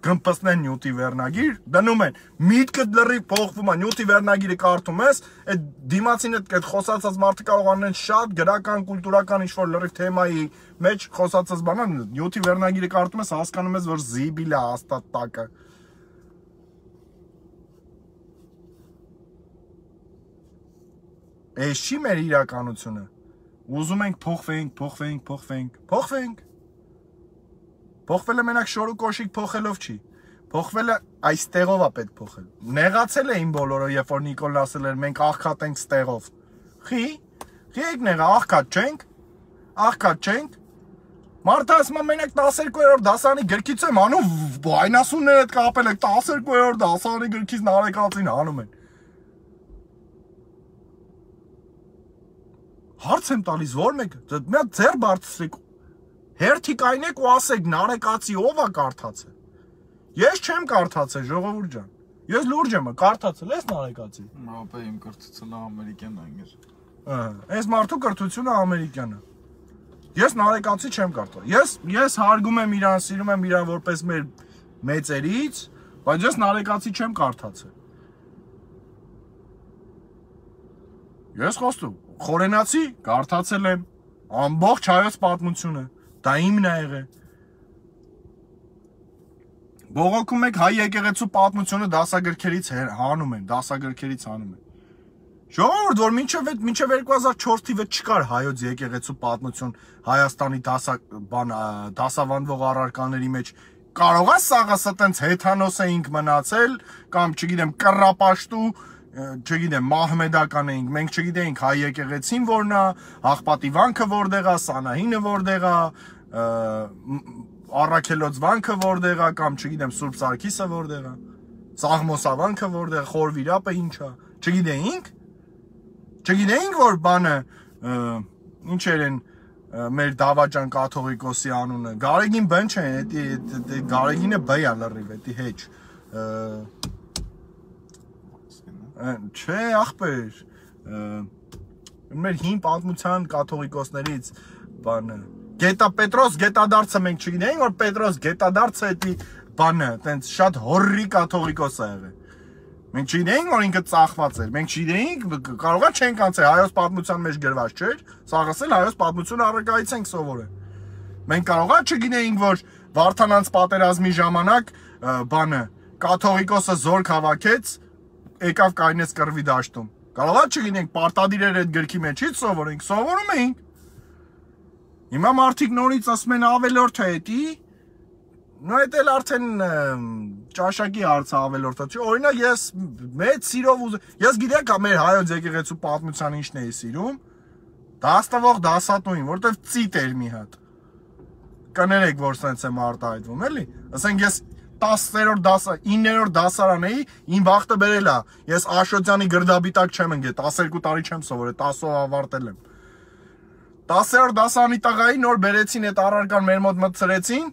գմպսնեն նյութի վերնագիր, դնում են, միտքդ լրի փոխվում է, նյութի վերնագիրը կարդում ես, այդ դիմացին այդ խոսացած մարդը կարող անեն շատ գրական, կուլտուրական ինչ-որ լրիվ թեմայի մեջ խոսացած բանը, նյութի վերնագիրը կարդում ես, հասկանում ես, որ զիբիլ է հաստատ տակը։ Էս չի մեր իրականությունը։ Ուզում ենք փոխվենք, փոխվենք, փոխվենք, փոխվենք Փոխվելը մենակ շորու կոշիկ փոխելով չի։ Փոխվելը այստեղով է պետք փոխել։ Նեղացել էին բոլորը, երբ որ Նիկոլն ասել էր մենք աղքատ ենք ստեղով։ Խի։ Խի եք նեղա, աղքատ չենք։ Աղքատ չենք։ Մարդը ասում է մենակ 12-րդ դասարանի գրքից եմ անում, բայնասունները հետ կապել եք 12-րդ դասարանի գրքից նարեկացին անում են։ Հարց եմ տալիս, որ մեկ, մի հատ ձեր բարձրիկ Հերթի կայնեք ու ասեք նարեկացի ով է կարդացել։ Ես չեմ կարդացել, ժողովուրդ ջան։ Ես լուրջ եմ, կարդացել ես նարեկացի։ Ապա իմ կրթությունը ամերիկյան անգեր։ Ահա, այս մարդու կրթությունը ամերիկյան է։ Ես նարեկացի չեմ կարդալ։ Ես ես հարգում եմ իրան, սիրում եմ իրան որպես մեր մեծերից, բայց ես նարեկացի չեմ կարդացել։ Ես խոստում, խորենացի կարդացել եմ, Ամբողջ հայոց պատմությունը։ Դա իմն է եղել։ Բողոքում եք հայ եկեղեցու պատմությունը դասագրքերից հանում են, դասագրքերից հանում են։ Ժողովուրդ, որ մինչև այդ մինչև 2004 թիվը չկար հայոց եկեղեցու պատմություն Հայաստանի դասա բան դասավանդվող առարկաների մեջ կարող է սաղը սա տենց հեթանոս էինք մնացել կամ չգիտեմ կռապաշտու չգիտեմ, մահմեդական էինք, մենք չգիտեինք հայ եկեղեցին որն է, աղբատի վանքը որտեղ է, սանահինը որտեղ է, առաքելոց վանքը որտեղ է կամ չգիտեմ Սուրբ Սարգիսը որտեղ է, Սաղմոսավանքը որտեղ, Խորվիրապը ինչ է, չգիտեինք։ Չգիտեինք որ բանը ինչեր են մեր դավաճան կաթողիկոսի անունը։ Գարեգին բն չէ, դա Գարեգինը բյա լրիվ, դա հեչ Չէ, ախպեր։ Մեր հին պատմության կաթողիկոսներից բանը Գետա Պետրոս գետադարձը մենք չգիտեինք, որ Պետրոս գետադարձը էդի բանը, տենց շատ հորրի կաթողիկոս է եղել։ Մենք չգիտեինք, որ ինքը ծախված էր։ Մենք չգիտեինք, կարողա չենք անցել հայոց պատմության մեջ գրված չէր։ Սաղասել հայոց պատմություն առակայից ենք սովորել։ Մենք կարողա չգիտեինք, որ Վարդանանց պատերազմի ժամանակ բանը կաթողիկոսը զորք հավաքեց եկավ կայնես կռվի դաշտում։ Կարողա չգինենք պարտադիրեր այդ գրքի մեջից սովորենք, սովորում էինք։ Հիմա մարդիկ նորից ասում են ավելորդ է էտի։ Նո այդ էլ արդեն ճաշակի հարցը ավելորդա չի։ Օրինակ ես մեծ սիրով ուզ ես գիտեք մեր հայոց եկեղեցու պատմության ինչն էի սիրում։ Դաստավող դասատուին, որտեվ ծիտ էր մի հատ։ Կներեք, որ սենց եմ արտահայտվում, էլի։ Ասենք ես 10-րդ դասա, 9-րդ դասարան էի, իմ վախտը բերել է։ Ես Աշոտյանի գրդաբիտակ չեմ ընկել, 12 տարի չեմ սովորել, 10-ով ավարտել եմ։ 10-րդ դասարանի տղայի նոր բերեցին այդ առարկան մեր մոտ մտցրեցին,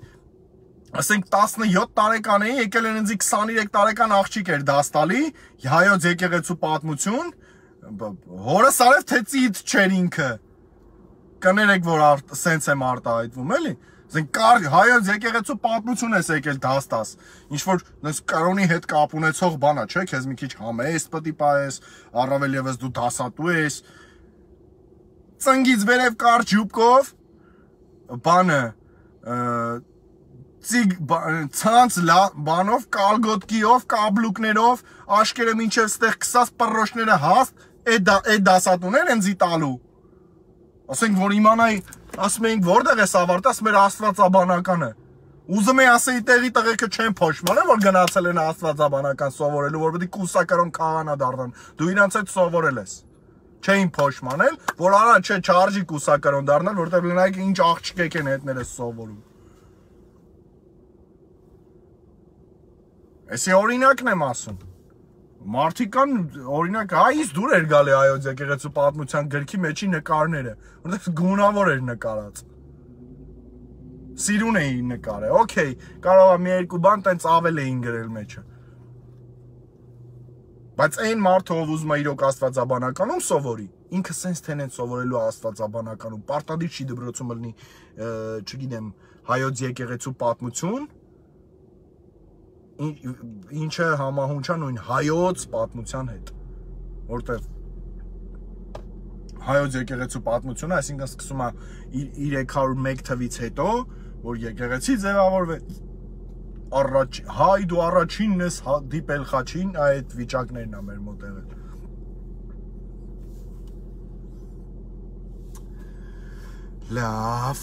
ասենք 17 տարեկան էի, եկել են ինձ 23 տարեկան աղջիկ էր դաս տալի, հայոց եկեղեցու պատմություն, հորս արև թե ծիտ չեր ինքը։ Կներեք, որ սենց եմ արտահայտվում, էլի։ Ասենք կար հայոց եկեղեցու պատմություն ես եկել դաստաս։ Ինչ որ նես կարոնի հետ կապ ունեցող բանա, չէ՞, քեզ մի քիչ համեստ պետք է պայես, առավել եւս դու դասատու ես։ Ծնգից վերև կար ջուբկով բանը ցիգ ցանց բանով կալգոտկիով կաբլուկներով աշկերը մինչև ստեղ կսած պռոշները հաստ այդ այդ դասատուներ են զիտալու ասենք որ իմանայի ասում էինք որտեղ ես ավարտել, ասում էր աստվածաբանականը։ Ուզում էի ասեի տեղի տղեկը չեն փոշմանել, որ գնացել են աստվածաբանական սովորելու, որ պետք է կուսակարոն քահանա դառնան։ Դու իրանց հետ սովորել ես։ Չէին փոշմանել, որ արա չէ չարժի կուսակարոն դառնալ, որտեղ լնայք ինչ աղջիկ են հետներ ես սովորում։ Էսի օրինակն եմ ասում։ Մարտիկան օրինակ հայից դուր էր գալի այոց եկեղեցու պատմության գրքի մեջի նկարները, որտեղ գունավոր էր նկարած։ Սիրուն էին նկարը։ Okay, կարող է մի երկու բան տենց ավել էին գրել մեջը։ Բայց այն մարդը ով ուզում է իրոք աստվածաբանականում սովորի, ինքը սենց թեն են սովորելու աստվածաբանականում, պարտադիր չի դպրոցում լինի, չգիտեմ, հայոց եկեղեցու պատմություն, ինչը համահունչա նույն հայոց պատմության հետ որտեվ հայոց եկեղեցու պատմությունը, այսինքն սկսում է 301 թվից հետո, որ եկեղեցի ձևավորվեց. առաջ հայ դու առաջինն ես հա, դիպել խաչին, այդ վիճակներն է մեր մոտ եղել։ Լավ,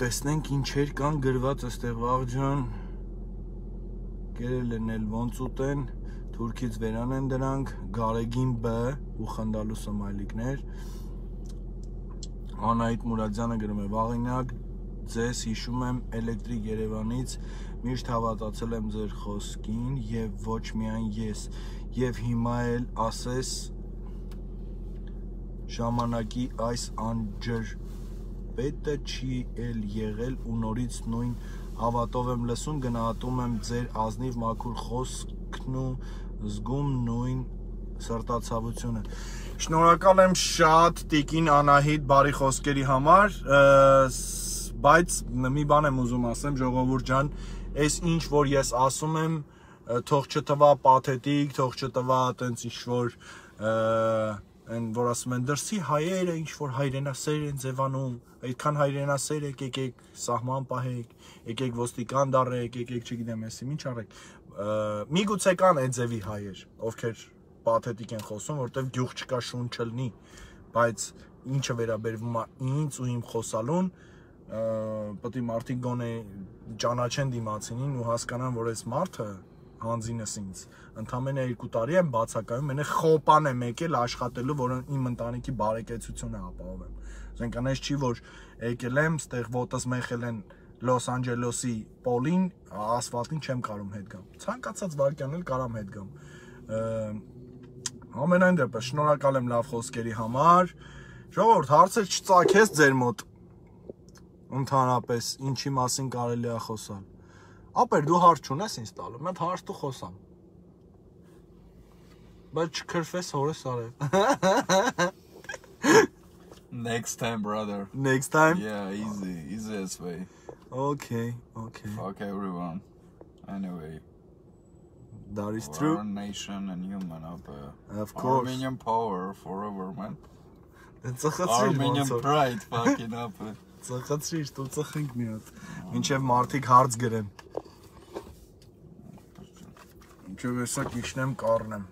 տեսնենք ինչեր կան գրված այստեղ վաղջան կերել են էլ ոնց ուտեն, թուրքից վերան են դրանք, գարեգին բ ու խնդալու սմայլիկներ։ Անահիտ Մուրադյանը գրում է վաղինակ, ձեզ հիշում եմ էլեկտրիկ Երևանից, միշտ հավատացել եմ ձեր խոսքին եւ ոչ միայն ես, եւ հիմա էլ ասես ժամանակի այս անջր պետը չի էլ եղել ու նորից նույն հավատով եմ լսում, գնահատում եմ ձեր ազնիվ մաքուր խոսքն ու զգում նույն սրտացավությունը։ Շնորհակալ եմ շատ Տիկին Անահիտ բարի խոսքերի համար, բայց մի բան եմ ուզում ասեմ, ժողովուրդ ջան, այս ինչ որ ես ասում եմ, թող չտվա պաթետիկ, թող չտվա տենց ինչ որ Այն որ ասում են դրսի հայերը ինչ որ հայրենասեր են ձևանում, այդքան հայրենասեր եք, եկեք սահման պահեք, եկեք ոստիկան դառեք, եկեք չգիտեմ էսի, ինչ արեք։ Միգուցե կան այդ ձևի հայեր, ովքեր պաթետիկ են խոսում, որտեվ գյուղ չկա շուն չլնի, բայց ինչը վերաբերվում է ինձ ու իմ խոսալուն, պետք է մարդիկ գոնե ճանաչեն դիմացինին ու հասկանան, որ այս մարդը հանձինս ինձ ընդամենը 2 տարի եմ բացակայում, մենե խոպան եմ եկել աշխատելու, որ իմ ընտանիքի բարեկեցությունը ապահովեմ։ Ասենք անես չի որ եկել եմ, ստեղ ոտս մեխել են Լոս Անջելեսի Պոլին, ասֆալտին չեմ կարում հետ գամ։ Ցանկացած վարքյան էլ կարամ հետ գամ։ Ամենայն դեպս շնորհակալ եմ լավ խոսքերի համար։ Ժողովուրդ, հարցեր չծագես ձեր մոտ ընդհանրապես ինչի մասին կարելի է խոսալ։ Ապեր դու հարց չունես ինձ տալու, մենք հարց դու խոսամ։ Բայց չքրֆես հորս արև։ Next time, brother. Next time? Yeah, easy, easiest way. Okay, okay. Fuck everyone. Anyway. That is true. Our nation and human up. Uh, of course. Armenian power forever, man. Ծխացրի Armenian pride fucking up. Ծխացրի, դու ծխենք մի հատ։ Մինչև մարդիկ հարց գրեն։ Ինչով էսա կիշնեմ կառնեմ։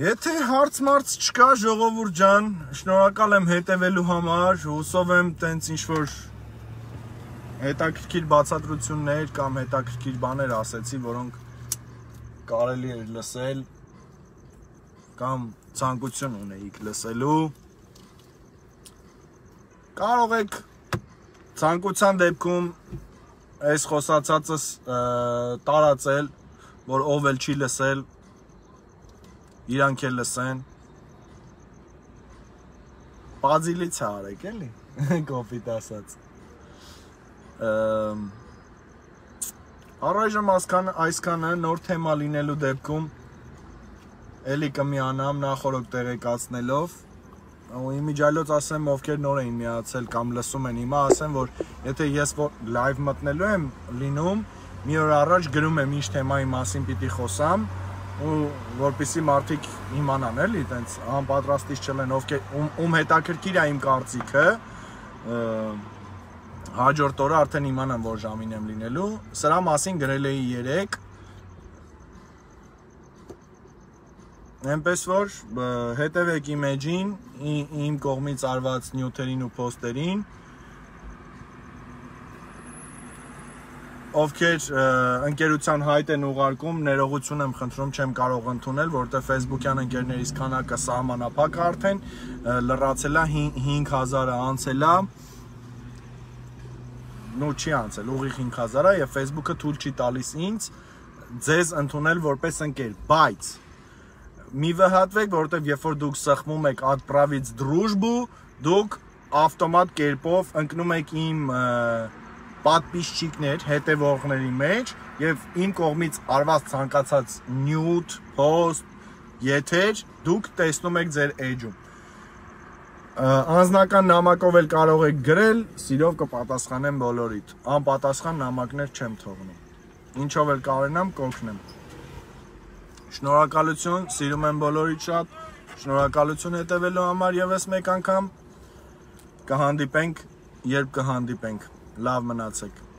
Եթե հարց մարց չկա ժողովուրդ ջան, շնորհակալ եմ հետևելու համար, հուսով եմ տենց ինչ որ հետաքրքիր բացատրություններ կամ հետաքրքիր բաներ ասեցի, որոնք կարելի էր լսել կամ ցանկություն ունեիք լսելու կարող եք ցանկության դեպքում այս խոսացածս տարածել որ ով էլ չի լսել իրանք էլ լսեն բազիլից արեք էլի կոպիտ ասած առայժմ այսքան այսքանը նոր թեմա լինելու դեպքում էլի կմիանամ նախորդ տեղեկացնելով ու իմիջայլոց ասեմ ովքեր նոր էին միացել կամ լսում են հիմա ասեմ որ եթե ես լայվ մտնելու եմ լինում մի օր առաջ գրում եմ ինչ թեմայի մասին պիտի խոսամ ու որպեսի մարդիկ իմանան էլի տենց անպատրաստից չլեն ովքեր ում, ում հետաքրքիր է իմ կարծիքը հաջորդ օրը արդեն իմանան որ ժամին եմ լինելու սրա մասին գրել էի 3 Էնպես որ հետևեք էջին, իմ կողմից արված նյութերին ու post-երին։ Ովքեր ընկերության հայտ են ուղարկում, ներողություն եմ խնդրում, չեմ կարող ընդունել, որովհետև Facebook-յան ընկերներից քանակը սահմանափակ արդեն լրացել է 5000-ը անցել է նո չի անցել, ուղիղ 5000-ը եւ Facebook-ը թույլ չի տալիս ինձ ձեզ ընդունել որպես ընկեր, բայց մի վհատվեք, որովհետև երբ որ դուք սխմում եք отправить дружбу, դուք ավտոմատ կերպով ընկնում եք իմ պատպիսչիկներ, հետևողների մեջ եւ իմ կողմից արված ցանկացած նյութ, post, եթեր դուք տեսնում եք ձեր էջում անձնական նամակով էլ կարող եք գրել, սիրով կպատասխանեմ բոլորիդ։ Անպատասխան նամակներ չեմ թողնում։ Ինչով էլ կարենամ, կօգնեմ։ Շնորհակալություն, սիրում եմ բոլորիդ շատ։ Շնորհակալություն հետևելու համար եւս մեկ անգամ կհանդիպենք, երբ կհանդիպենք։ Լավ մնացեք։